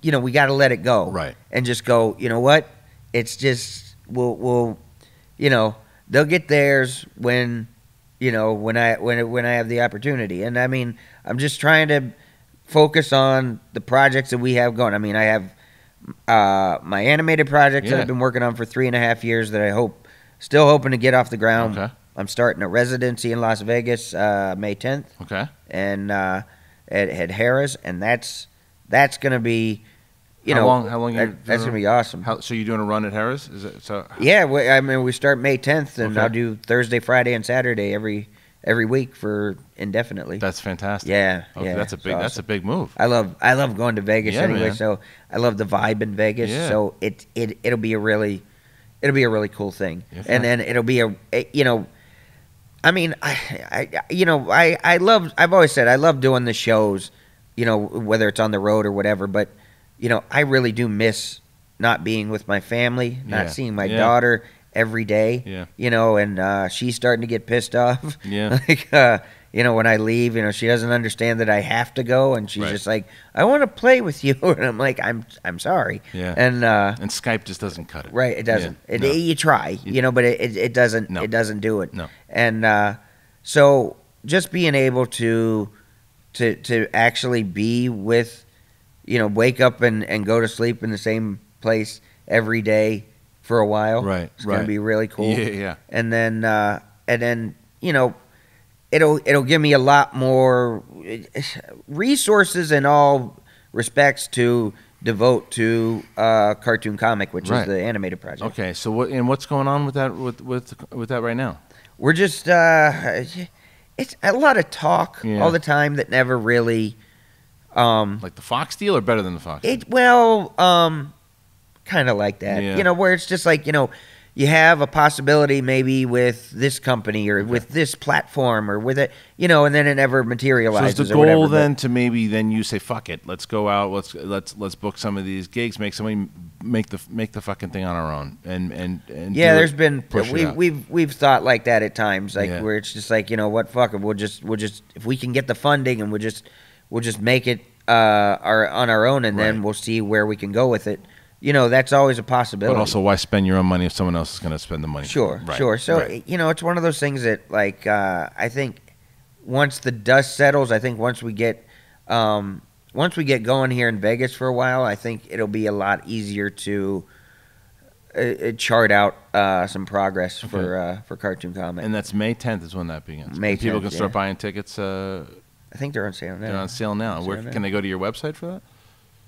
you know we got to let it go. Right. and just go you know what? It's just we'll we'll you know they'll get theirs when you know when i when when i have the opportunity. And i mean i'm just trying to focus on the projects that we have going. I mean i have uh my animated projects that i've been working on for three and a half years that i hope still hoping to get off the ground Okay. i'm starting a residency in las vegas uh may 10th Okay. and uh at, at Harrah's and that's that's gonna be you How know long- how long you that- doing that's gonna be awesome How, so you're doing a run at Harrah's? Is it so? yeah, we, I mean, we start May 10th, and Okay. I'll do Thursday, Friday, and Saturday every every week for indefinitely. That's fantastic. yeah, Okay, yeah, that's a big. That's a big move. I love I love going to Vegas Yeah, anyway, man. so I love the vibe in Vegas. Yeah. So it it it'll be a really it'll be a really cool thing, Yeah. and then it'll be a, you know. I mean, I, I, you know, I, I love. I've always said I love doing the shows, you know, whether it's on the road or whatever. But, you know, I really do miss not being with my family, not Yeah. seeing my Yeah. daughter every day Yeah. you know, and uh, she's starting to get pissed off. Yeah. like, uh, you know, when I leave, you know, she doesn't understand that I have to go, and she's Right. just like, "I want to play with you," and I'm like, "I'm, I'm sorry." Yeah. And uh, And Skype just doesn't cut it. right, it doesn't. Yeah. It, No. You try, you know, but it, it, it doesn't. No. It doesn't do it. No. And uh, so, just being able to, to, to actually be with, you know, wake up and, and go to sleep in the same place every day for a while. Right, It's gonna be really cool Yeah, yeah. and then uh, and then you know it'll it'll give me a lot more resources in all respects to devote to uh, cartoon comic, which Right. is the animated project. Okay, so what and what's going on with that with with with that right now? We're just uh, it's a lot of talk Yeah. all the time that never really um Like the Fox deal, or better than the Fox? it well um kind of like that Yeah. you know where it's just like you know you have a possibility maybe with this company or with this platform or with it, you know, and then it never So materializes. is the or whatever, goal but- then to maybe then you say fuck it, let's go out, let's let's let's book some of these gigs, make somebody make the make the fucking thing on our own, and and and Yeah, there's it, been push we out. we've we've thought like that at times, like Yeah. where it's just like you know what, fuck it, we'll just we'll just if we can get the funding and we'll just we'll just make it uh our on our own and then we'll see where we can go with it. You know, that's always a possibility. But also, why spend your own money if someone else is going to spend the money? Sure, Right, sure. So right. you know, it's one of those things that like uh, I think once the dust settles, I think once we get um, once we get going here in Vegas for a while, I think it'll be a lot easier to uh, uh, chart out uh, some progress for uh, for cartoon comic. and that's May 10th is when that begins. May And people can start yeah. buying tickets. Uh, I think they're on sale now. they're on sale now. Where Sale now. can they go to your website for that?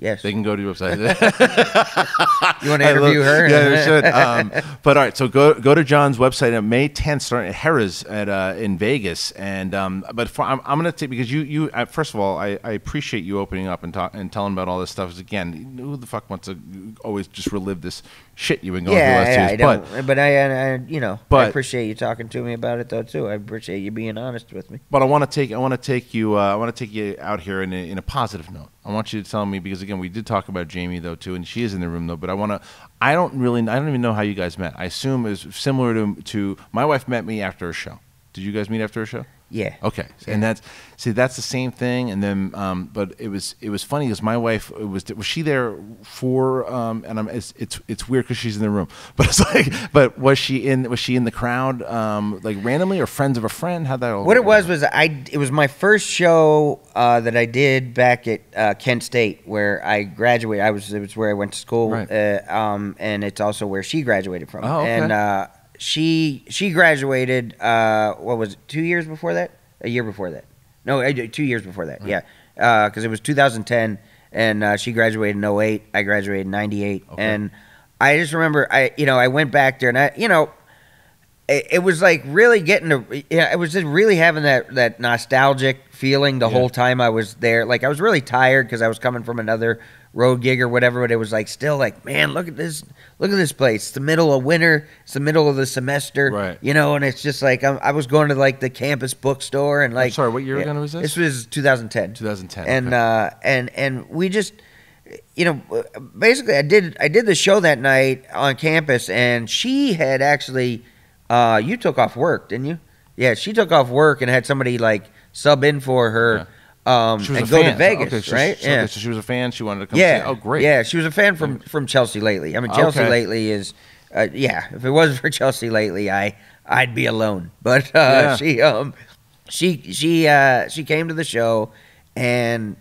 Yes. They can go to your website. you want to I love- interview her? Yeah, we should. Um, but all right, so go go to John's website at May 10th, starting at Harrah's at uh, in Vegas, and um, but for, I'm, I'm going to take because you you uh, first of all I, I appreciate you opening up and talk and telling about all this stuff. 'cause again, who the fuck wants to always just relive this shit you've been going yeah, through the yeah, last I two years? don't. But, I, I, I, you know, I appreciate you talking to me about it though too. I appreciate you being honest with me. But I want to take I want to take you uh, I want to take you out here in a, in a positive note. I want you to tell me because again we did talk about Jamie though too, and she is in the room though. But I want to I don't really I don't even know how you guys met. I assume it's similar to to my wife met me after a show. Did you guys meet after a show? Yeah. Okay, and that's see that's the same thing. And then, um, but it was it was funny because my wife it was was she there for um, and I'm it's it's, it's weird because she's in the room, but it's like but was she in was she in the crowd um, like randomly or friends of a friend? How that all What it was was I. It was my first show uh, that I did back at uh, Kent State, where I graduated. I was it was where I went to school, Right. uh, um, and it's also where she graduated from. Oh, okay. And uh, she she graduated. Uh, what was it? Two years before that? A year before that? No, two years before that. Yeah, because it was 2010, and uh, she graduated in 08. I graduated in 98, Okay. and I just remember I you know I went back there and I you know it, it was like really getting to yeah it was just really having that that nostalgic feeling the Yeah. whole time I was there like I was really tired because I was coming from another road gig or whatever but it was like still like man look at this look at this place it's the middle of winter it's the middle of the semester Right. you know and it's just like I'm, I was going to like the campus bookstore and like sorry, what year yeah, again was this? this was 2010 2010. and okay. uh, and and we just you know basically I did I did the show that night on campus and she had actually uh, you took off work didn't you yeah she took off work and had somebody like sub in for her um, she was and a go fan. to Vegas okay, so, right So, yeah okay, so she was a fan. She wanted to come. yeah. Oh, great. yeah she was a fan from from Chelsea lately I mean Chelsea Okay. lately is uh, yeah if it wasn't for Chelsea lately I I'd be alone but uh, Yeah. she um she she uh she came to the show and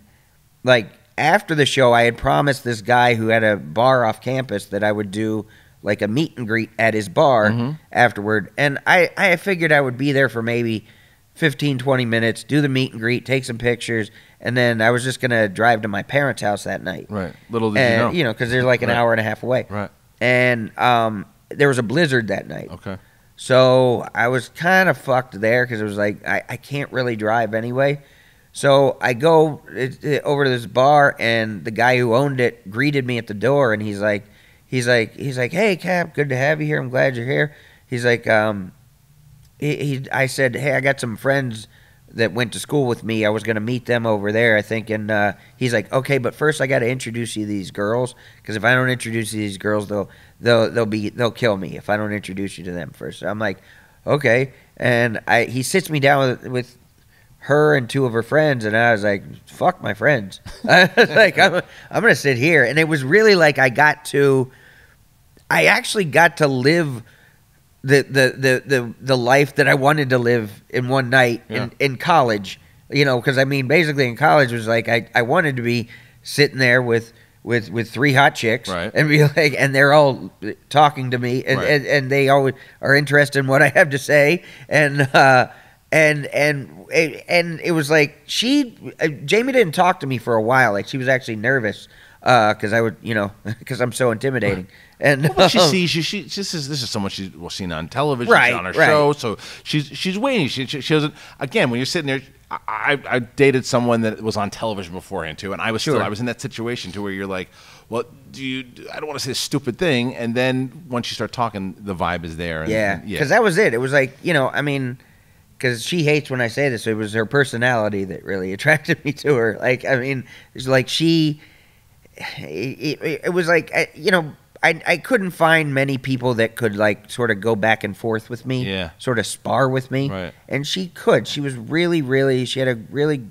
like after the show i had promised this guy who had a bar off campus that i would do like a meet and greet at his bar Mhm. afterward and i i figured i would be there for maybe 15 20 minutes do the meet and greet take some pictures and then i was just gonna drive to my parents house that night Right. Little did and you know. because they're like an Right. hour and a half away Right. and um there was a blizzard that night Okay. so I was kind of fucked there because it was like I, I can't really drive anyway. So I go it, it- over to this bar and the guy who owned it greeted me at the door and he's like, he's like, he's like, hey Cap, good to have you here. I'm glad you're here. He's like, um, he, I said, hey, I got some friends that went to school with me. I was gonna meet them over there. I think, and uh, he's like, okay, but first I got to introduce you to these girls because if I don't introduce you to these girls, they'll they'll they'll be they'll kill me if I don't introduce you to them first. I'm like, okay, and I he sits me down with, with her and two of her friends, and I was like, fuck my friends. I was like, I'm I'm gonna sit here, and it was really like I got to, I actually got to live. The, the, the, the, the life that I wanted to live in one night Yeah. in, in college, you know, because I mean, basically in college was like I, I wanted to be sitting there with with with three hot chicks Right. and be like, and they're all talking to me, and, Right. and, and they always are interested in what I have to say, and uh, and and and it was like she, uh, Jamie didn't talk to me for a while, like she was actually nervous because I would, you know, because I'm so intimidating. And Well, she um, sees you. She this is this is someone she's well seen on television, Right, on her right. show, so she's she's waiting. She, she she doesn't. Again, when you're sitting there, I, I dated someone that was on television beforehand too, and I was still Sure. I was in that situation to where you're like, well, do you? I don't want to say a stupid thing, and then once you start talking, the vibe is there. And, Yeah, because that was it. It was like you know, I mean, because she hates when I say this. It was her personality that really attracted me to her. Like, I mean, it's like she. It, it, it was like you know, I I couldn't find many people that could like sort of go back and forth with me. Yeah. Sort of spar with me. Right. And she could. She was really, really. She had a really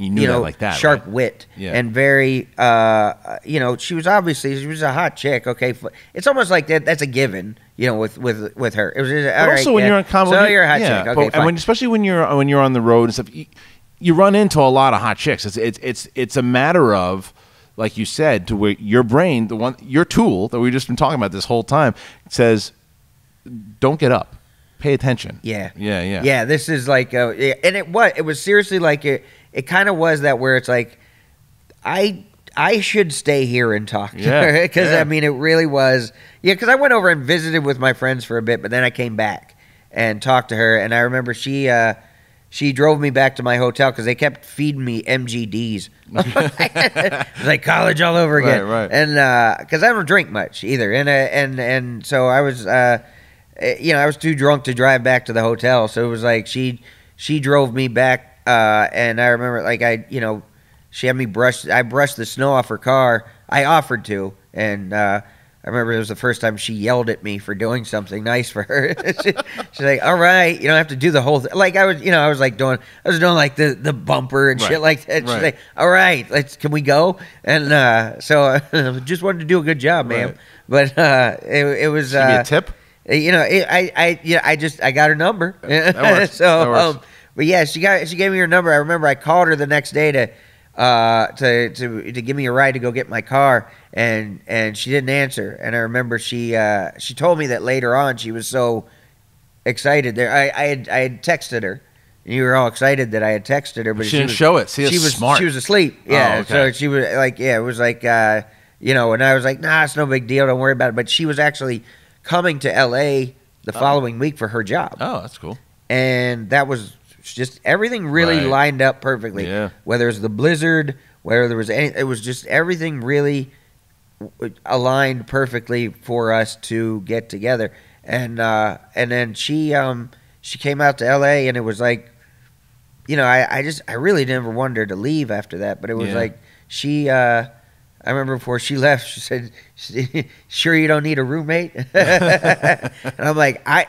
you knew you that know, like that, sharp right? wit, Yeah. and very, uh, you know, she was obviously she was a hot chick. Okay, it's almost like that. That's a given, you know, with with with her. It was just, But right, also when yeah. you're on comedy, so you're a hot yeah, chick. but- Okay, and when, especially when you're when you're on the road and stuff, you, you run into a lot of hot chicks. It's it's it's it's a matter of like you said, to where your brain, the one your tool that we've just been talking about this whole time, says, don't get up, pay attention. Yeah. yeah, yeah, yeah, this is like, uh, yeah, and it was it was seriously like it. It kind of was that where it's like, I I should stay here and talk to Yeah, her because yeah. I mean it really was yeah because I went over and visited with my friends for a bit, but then I came back and talked to her, and I remember she. uh she drove me back to my hotel because they kept feeding me MGDs. it was like college all over again. Right, right. And because I don't drink much either, and uh, and and so I was, uh, eh, you know, I was too drunk to drive back to the hotel. So it was like she she drove me back, uh, and I remember like I, you know, she had me brush. I brushed the snow off her car. I offered to, and uh, I remember it was the first time she yelled at me for doing something nice for her. She- she's like, "All right, you don't have to do the whole thing." Like I was, you know, I was like doing, I was doing like the the bumper and Right, shit like that. She's right. like, "All right, let's can we go?" And uh, so just wanted to do a good job, ma'am. Right. But uh, it, it was Give me uh, a tip. you know, it, I, I, yeah, I just, I got her number. That works. so, That works. Um, but yeah, she got, she gave me her number. I remember I called her the next day to, uh, to, to, to give me a ride to go get my car, and and she didn't answer. And I remember she, uh, she told me that later on she was so excited. There, I, I had, I had texted her. And you were all excited that I had texted her, but She didn't was, show it. See, she was smart. she was asleep. Yeah, Oh, okay. so she was like, yeah, it was like, uh, you know, and I was like, nah, it's no big deal. Don't worry about it. But she was actually coming to L.A. the following week for her job, Oh, that's cool. and that was just everything really Right. lined up perfectly. Yeah. Whether it was the blizzard, whether there was any, it was just everything really aligned perfectly for us to get together. And uh, and then she um she came out to L.A. and it was like, you know, I, I just I really never wanted her to leave after that, but it was Yeah. like she. Uh, I remember before she left, she said, "Sure, you don't need a roommate." and I'm like, "I,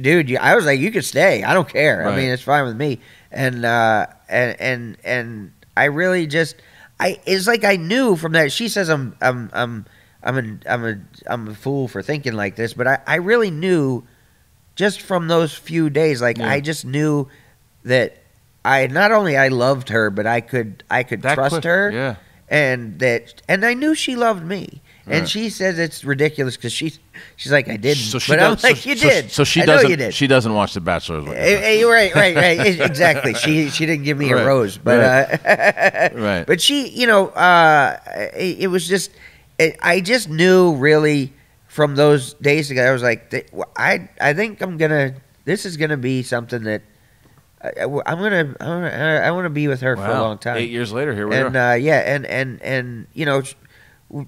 dude, you, I was like, you could stay. I don't care. I mean, it's fine with me." And uh, and and and I really just, I it's like I knew from that. She says I'm I'm I'm I'm an, I'm a I'm a fool for thinking like this, but I I really knew just from those few days. Like Yeah. I just knew that I not only I loved her, but I could I could That trust quick. her Yeah. And that and I knew she loved me. And Right. she says it's ridiculous because she's she's like I didn't, So she but I'm does, like so, you so- did. So, she I doesn't. you did. She doesn't watch The Bachelor. Eh, eh, right, right, right. Exactly. She she didn't give me Right, a rose, but uh, Right. but she, you know, uh, it, it was just it, I just knew really from those days ago. I was like, I I think I'm gonna. This is gonna be something that I, am gonna I'm gonna I want to be with her for a long time Eight years later, here we and are. uh, yeah, and and and you know,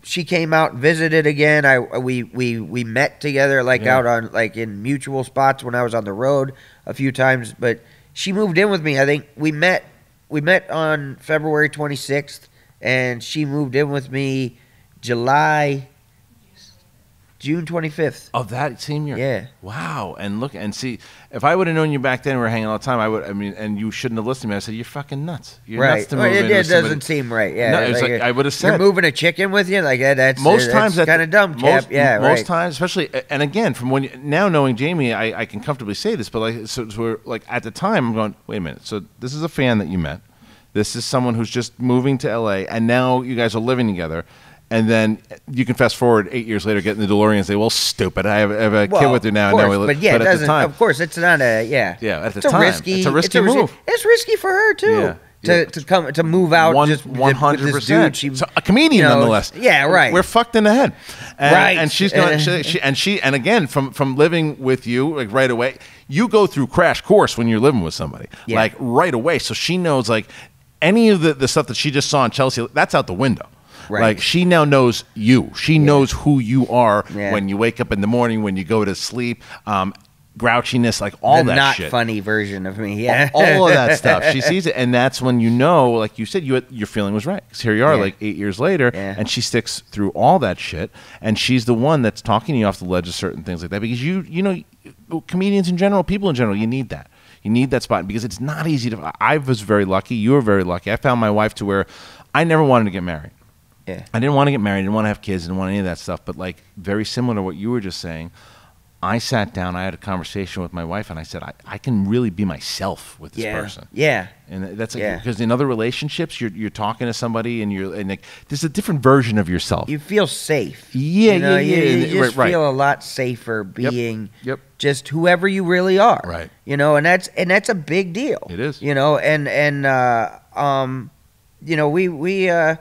she came out and visited again. I we we we met together like Yeah. out on like in mutual spots when I was on the road a few times. But she moved in with me. I think we met we met on February 26th, and she moved in with me July June 25th. Of that same year. Yeah. Wow. And look and see, if I would have known you back then, we were hanging all the time. I would. I mean, and you shouldn't have listened to me. I said, "You're fucking nuts. You're right. nuts to Well, move it, it doesn't somebody." seem right. Yeah. No, it was like, I would have said. You're moving a chicken with you like that. That's most that's times kind of dumb, Cap. Most, yeah. most right. times, especially, and again, from when you, now knowing Jamie, I, I can comfortably say this, but like, so, so we're, like at the time, I'm going, wait a minute. So this is a fan that you met. This is someone who's just moving to LA, and now you guys are living together. And then you can fast forward eight years later, get in the DeLorean and say, "Well, stupid, I have, I have a kid with her now." of and now course, but yeah, it at the doesn't. time, Of course, it's not a yeah. Yeah, at the it's a time. risky. It's a risky ris- move. It's risky for her too. Yeah. to, Yeah. to come to move out One just one hundred percent. dude. She, So, a comedian, you know, nonetheless. Yeah, right. We're fucked in the head, and, Right. And she's going. She, she, and she, and again, from from living with you, like right away, you go through crash course when you're living with somebody, Yeah. like right away. So she knows like any of the the stuff that she just saw in Chelsea, that's out the window. Right. Like she now knows you. She knows who you are Yeah. when you wake up in the morning, when you go to sleep. Um, grouchiness, like all the that not shit funny version of me. Yeah, all, all of that stuff. She sees it, and that's when you know, like you said, you your feeling was right. 'Cause here you are, Yeah. like eight years later, Yeah. and she sticks through all that shit, and she's the one that's talking you off the ledge of certain things like that. Because you, you know, comedians in general, people in general, you need that. You need that spot because it's not easy to. I was very lucky. You were very lucky. I found my wife to where I never wanted to get married. Yeah. I didn't want to get married. I didn't want to have kids. I didn't want any of that stuff. But like very similar to what you were just saying, I sat down. I had a conversation with my wife, and I said, I, I can really be myself with this yeah, person. yeah, And that's like, Yeah. because in other relationships, you're you're talking to somebody, and you're and like there's a different version of yourself. you feel safe. Yeah, you know, yeah, yeah, you right, just right. feel a lot safer being Yep. just whoever you really are. Right. You know, and that's and that's a big deal. It is. You know, and and uh, um, you know, we we uh,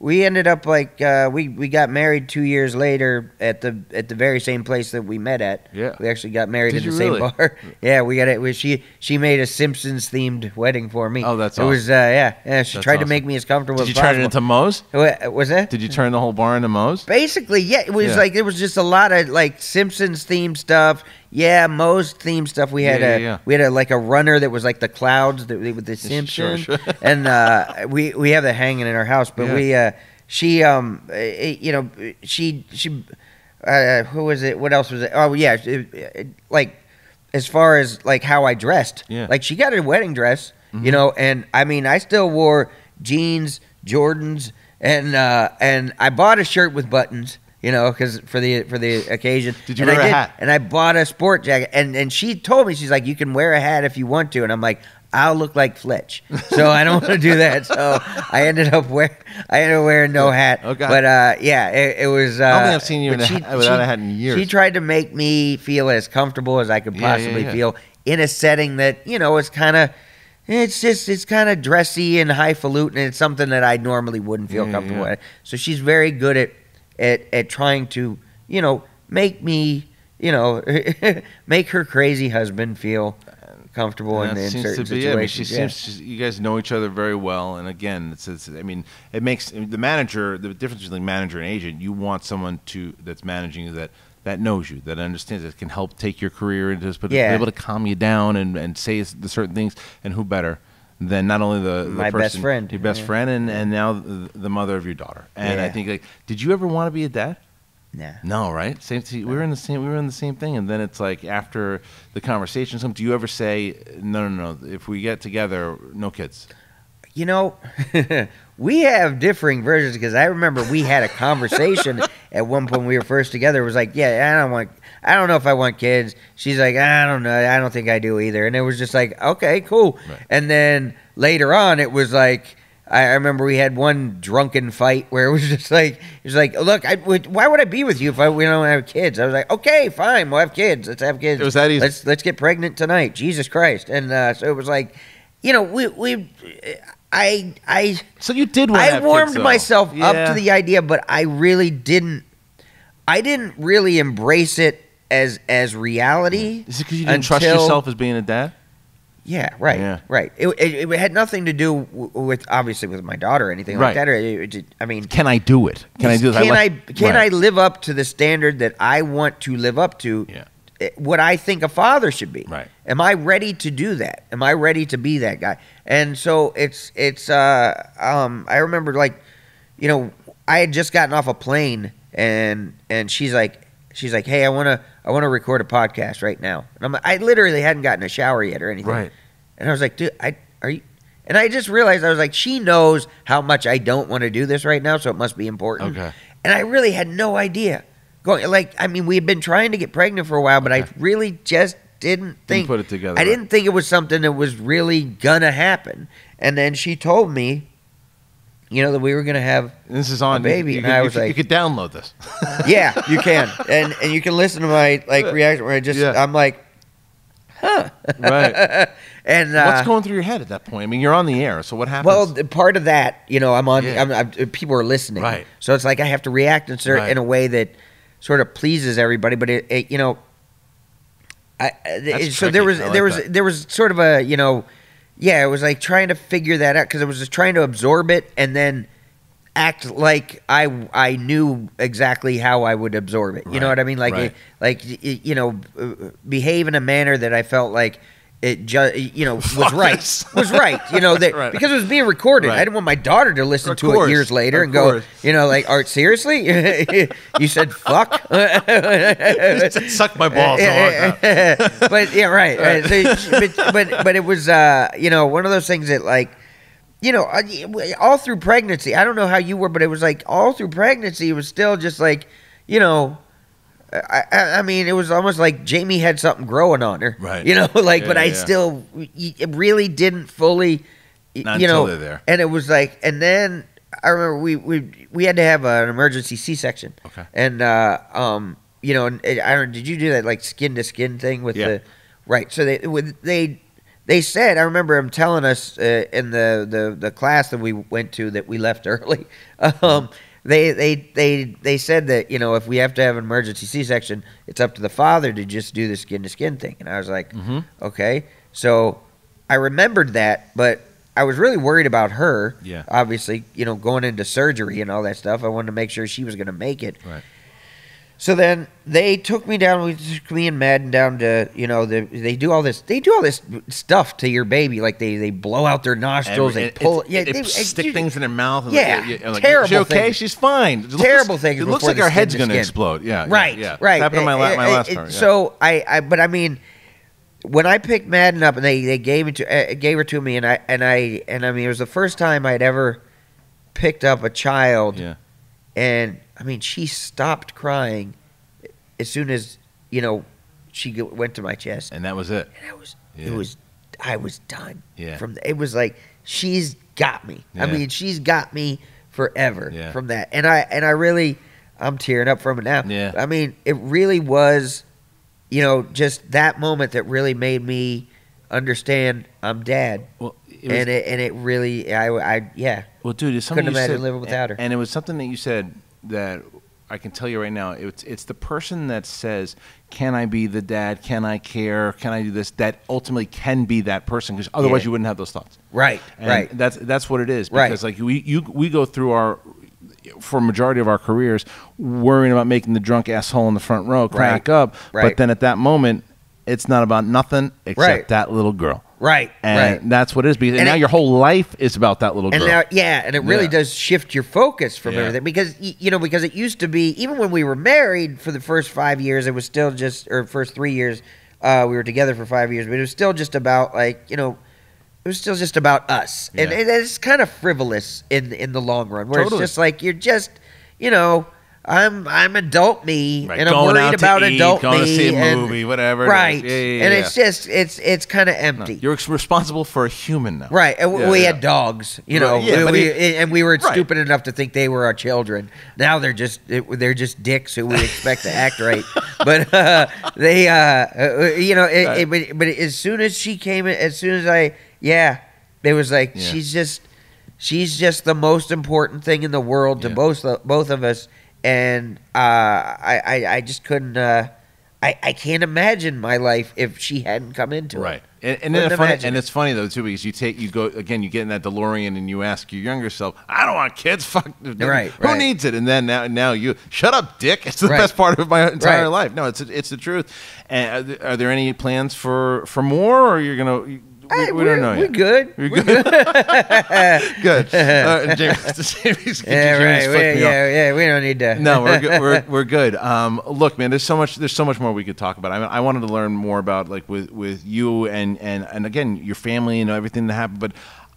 we ended up like uh, we we got married two years later at the at the very same place that we met at. Yeah. We actually got married Did in the same really? bar. yeah, we got it. We, she she made a Simpsons themed wedding for me. Oh, that's it was uh, yeah yeah. She That's tried to make me as comfortable Did as you turn it into Moe's? Wa- Was that? Did you turn the whole bar into Moe's? Basically, yeah, it was Yeah. like it was just a lot of like Simpsons themed stuff. Yeah, Moe's theme stuff. We had Yeah, a yeah, we had a like a runner that was like the clouds that with the Simpsons, sure. and uh, we we have that hanging in our house. But Yeah. we uh, she um eh, you know she she uh, who was it? What else was it? Oh yeah, it- it- like as far as like how I dressed. Yeah. Like she got a wedding dress, Mhm. you know, and I mean I still wore jeans, Jordans, and uh, and I bought a shirt with buttons. You know, because for the for the occasion. Did you and wear I a hat? And I bought a sport jacket, and and she told me she's like, you can wear a hat if you want to, and I'm like, I'll look like Fletch, so I don't want to do that. So I ended up wearing I ended up wearing no hat. Okay. But uh, yeah, it, it was. Uh, I don't think I've seen you but in a hat- without a hat in years. She tried to make me feel as comfortable as I could Yeah, yeah, possibly yeah. feel in a setting that you know is kind of. It's just it's kind of dressy and highfalutin, and it's something that I normally wouldn't feel Yeah, comfortable yeah. at. So she's very good at at at trying to you know make me you know make her crazy husband feel comfortable in, That in seems certain to be it. I mean, she yeah. seems you guys know each other very well, and again, it's, it's I mean, it makes the manager the difference between manager and agent. You want someone to that's managing you that that knows you, that understands, that can help take your career into this, but Yeah. be able to calm you down and and say the certain things. And who better? Than not only the, the My best friend. your best Yeah. friend, and, and now the, the mother of your daughter. And I think like, did you ever want to be a dad? Nah. No, right? Same. See, we were in the same. We were in the same thing, and then it's like after the conversation. Some. Do you ever say no, no, no? If we get together, no kids. You know, we have differing versions because I remember we had a conversation at one point when we were first together. It was like, yeah, I don't want, I don't know if I want kids. She's like, I don't know, I don't think I do either. And it was just like, okay, cool. Right. And then later on, it was like. I remember we had one drunken fight where it was just like it was like, look, I why would I be with you if I we don't have kids? I was like, okay, fine, we'll have kids. Let's have kids. It was that easy. Let's let's get pregnant tonight. Jesus Christ! And uh, so it was like, you know, we we, I I So you did. I warmed kids, myself up to the idea, but I really didn't. I didn't really embrace it as as reality. Is it because you didn't trust yourself as being a dad? Yeah, right, Yeah. right. It, it, it had nothing to do with obviously with my daughter or anything Right. like that. Or it, I mean, Can I do it? Can I do this? Can I, like- can Right. I live up to the standard that I want to live up to? Yeah. eh, What I think a father should be. Right. Am I ready to do that? Am I ready to be that guy? And so it's it's uh um I remember like you know I had just gotten off a plane and and she's like she's like hey I want to I want to record a podcast right now. And I'm like, I literally hadn't gotten a shower yet or anything. Right. And I was like, dude, I are you? And I just realized I was like, she knows how much I don't want to do this right now, so it must be important. Okay. And I really had no idea. Going like, I mean, we had been trying to get pregnant for a while, but I really just didn't think put it together, I right. didn't think it was something that was really gonna happen. And then she told me, you know, that we were gonna have. This is on baby, You, and could, I you was could- you like- could download this. Yeah, you can, and and you can listen to my like reaction where I just Yeah. I'm like, huh, Right. And uh, What's going through your head at that point? I mean, you're on the air, so what happens? Well, part of that, you know, I'm on. Yeah. I'm, I'm, people are listening, Right. So it's like I have to react in, Right. in a way that sort of pleases everybody. But it, it you know, I, I- That's so there was like there was that. there was sort of a you know, yeah, it was like trying to figure that out because I was just trying to absorb it and then act like I I knew exactly how I would absorb it. You know what I mean? Like right. like y- you know, uh, behave in a manner that I felt like. It just you know was right was right you know that Right. because it was being recorded. Right. I didn't want my daughter to listen Of to course, it years later of and go, course. you know, like, Art, seriously? you said fuck? Suck my balls. But yeah, right. right. So, but, but but it was uh, you know one of those things that like you know all through pregnancy. I don't know how you were, but it was like all through pregnancy. It was still just like you know. I, I I mean, it was almost like Jamie had something growing on her, Right. You know, like, Yeah, but I yeah. still it really didn't fully, Not you know, there. and it was like, and then I remember we we we had to have an emergency C section, Okay. and uh, um, you know, and I don't. Did you do that like skin to skin thing with the right? So they with they they said I remember him telling us uh, in the, the the class that we went to that we left early. Um, they they they they said that you know if we have to have an emergency C section, it's up to the father to just do the skin to skin thing. And I was like, Mhm. okay. So I remembered that, but I was really worried about her. Yeah. Obviously, you know, going into surgery and all that stuff. I wanted to make sure she was going to make it. Right. So then they took me down. We took me and Madden down to you know the, they do all this they do all this stuff to your baby like they they blow out their nostrils And they pull it, yeah it they, stick dude, things in their mouth. And Yeah, like, yeah, like, terrible she okay? things. She's fine. It looks- Terrible things It looks like the our head's going to explode. Yeah. yeah, right Yeah. right Happened in my, my last yeah. so I, I but I mean when I picked Madden up and they, they gave it to uh, gave her to me and I and I and I mean it was the first time I'd ever picked up a child yeah. and I mean she stopped crying as soon as you know she went to my chest And that was it. and I was Yeah. it was I was done. Yeah. From it was like she's got me. I mean, she's got me forever Yeah. from that. And I and I really I'm tearing up from it now. Yeah. I mean, it really was you know, just that moment that really made me understand I'm dad. Well, it was, and it and it really I I yeah. well, dude, it's something couldn't you imagine said, living without her. And it was something that you said that I can tell you right now. It's it's the person that says, "Can I be the dad? Can I care? Can I do this?" That ultimately can be that person because otherwise Yeah. you wouldn't have those thoughts. Right. And right. That's that's what it is. Right. Because like we you we go through our for majority of our careers worrying about making the drunk asshole in the front row crack Right. up. Right. But then at that moment, it's not about nothing except Right. that little girl. Right. And right. that's what it is. Because And now it- your whole life is about that little and girl. now yeah and it really Yeah. does shift your focus from Yeah. everything because you know because it used to be even when we were married for the first five years it was still just or first three years uh, we were together for five years but it was still just about like you know it was still just about us and Yeah. it, it's kind of frivolous in in the long run where Totally. it's just like you're just you know I'm I'm adult me Right, and I'm going worried about eat, adult going me to see a and- movie, whatever. it right Yeah, yeah, and it's just it's it's kind of No, empty you're responsible for a human now. Right, and Yeah, we yeah. had dogs, you Right, know, yeah, we, it- and we were Right. stupid enough to think they were our children. Now they're just they're just dicks who we expect to act right, but uh, they, uh, uh, you know, it, it, but, but as soon as she came, in, as soon as I, yeah, it was like Yeah. she's just she's just the most important thing in the world to Yeah. both both of us, and uh, I, I I just couldn't. Uh, I, I can't imagine my life if she hadn't come into it. Right. And, and, then funny, and it's funny though too because you take you go again you get in that DeLorean and you ask your younger self I don't want kids fuck Right, who right. needs it and then now now you shut up dick it's the Right. best part of my entire Right. life no it's it's the truth and are there, any plans for for more or you're gonna Hey, we we're, don't know we're good. We're good. good. Uh, Jamie's, Yeah, right. We, yeah, yeah. We don't need to. no, we're good. We're, we're good. Um, look, man, there's so much. There's so much more we could talk about. I, mean, I wanted to learn more about like with with you and and and again your family and everything that happened. But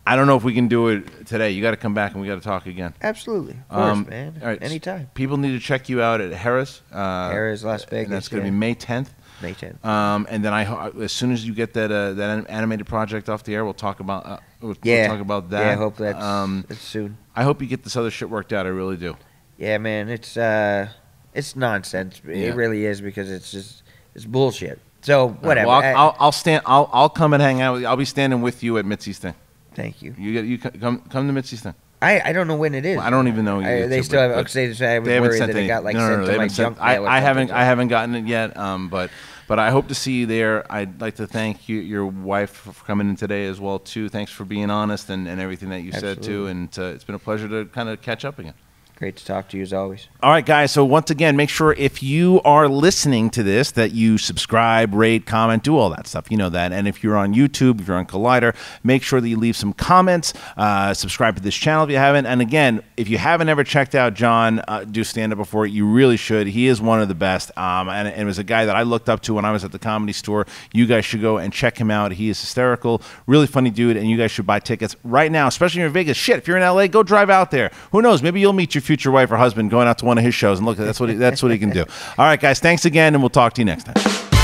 I don't know if we can do it today. You got to come back and we got to talk again. Absolutely, of course, Um, man. all right, Anytime. People need to check you out at Harrah's. Uh, Harrah's, Las Vegas. that's going to yeah. be May 10th. May 10th. Um, and then I, as soon as you get that uh, that animated project off the air, we'll talk about uh, we'll, we'll Yeah. talk about that. Yeah, I hope that's, Um, that's soon. I hope you get this other shit worked out. I really do. Yeah, man. It's uh, it's nonsense. Yeah. It really is because it's just it's bullshit. So whatever. Well, I- I'll, I'll, I'll stand. I'll, I'll come and hang out. with you. I'll be standing with you at Mitzi's thing. thank you. You get you come come to Mitzi's thing. I, I don't know when it is. I don't even know. I, they still have. so I was worried that it got like no, no, sent no, to they my sent- junk I, I haven't I haven't gotten it yet. Um, but but I hope to see you there. I'd like to thank you, your wife for coming in today as well too. Thanks for being honest and, and everything that you said too. And uh, it's been a pleasure to kind of catch up again. Great to talk to you as always. All right, guys. So once again, make sure if you are listening to this that you subscribe, rate, comment, do all that stuff. You know that. And if you're on YouTube, if you're on Collider, make sure that you leave some comments. Uh, subscribe to this channel if you haven't. And again, if you haven't ever checked out John uh, do stand up before, you really should. He is one of the best. Um, and, and it was a guy that I looked up to when I was at the comedy store. You guys should go and check him out. He is hysterical, really funny dude, and you guys should buy tickets right now, especially if you're in Vegas. Shit, if you're in LA, go drive out there. Who knows? Maybe you'll meet your future wife or husband going out to one of his shows and look. That's what he, that's what he can do. All right, guys. Thanks again, and we'll talk to you next time.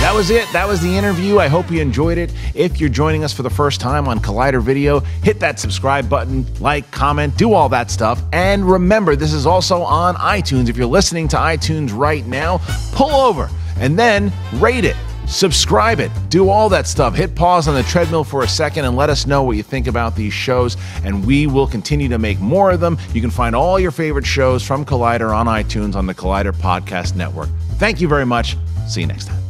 That was it. That was the interview. I hope you enjoyed it. If you're joining us for the first time on Collider Video, hit that subscribe button, like, comment, do all that stuff. And remember, this is also on iTunes. If you're listening to iTunes right now, pull over and then rate it. Subscribe it, do all that stuff. Hit pause on the treadmill for a second and let us know what you think about these shows, and we will continue to make more of them. You can find all your favorite shows from Collider on iTunes on the Collider Podcast Network. Thank you very much. See you next time.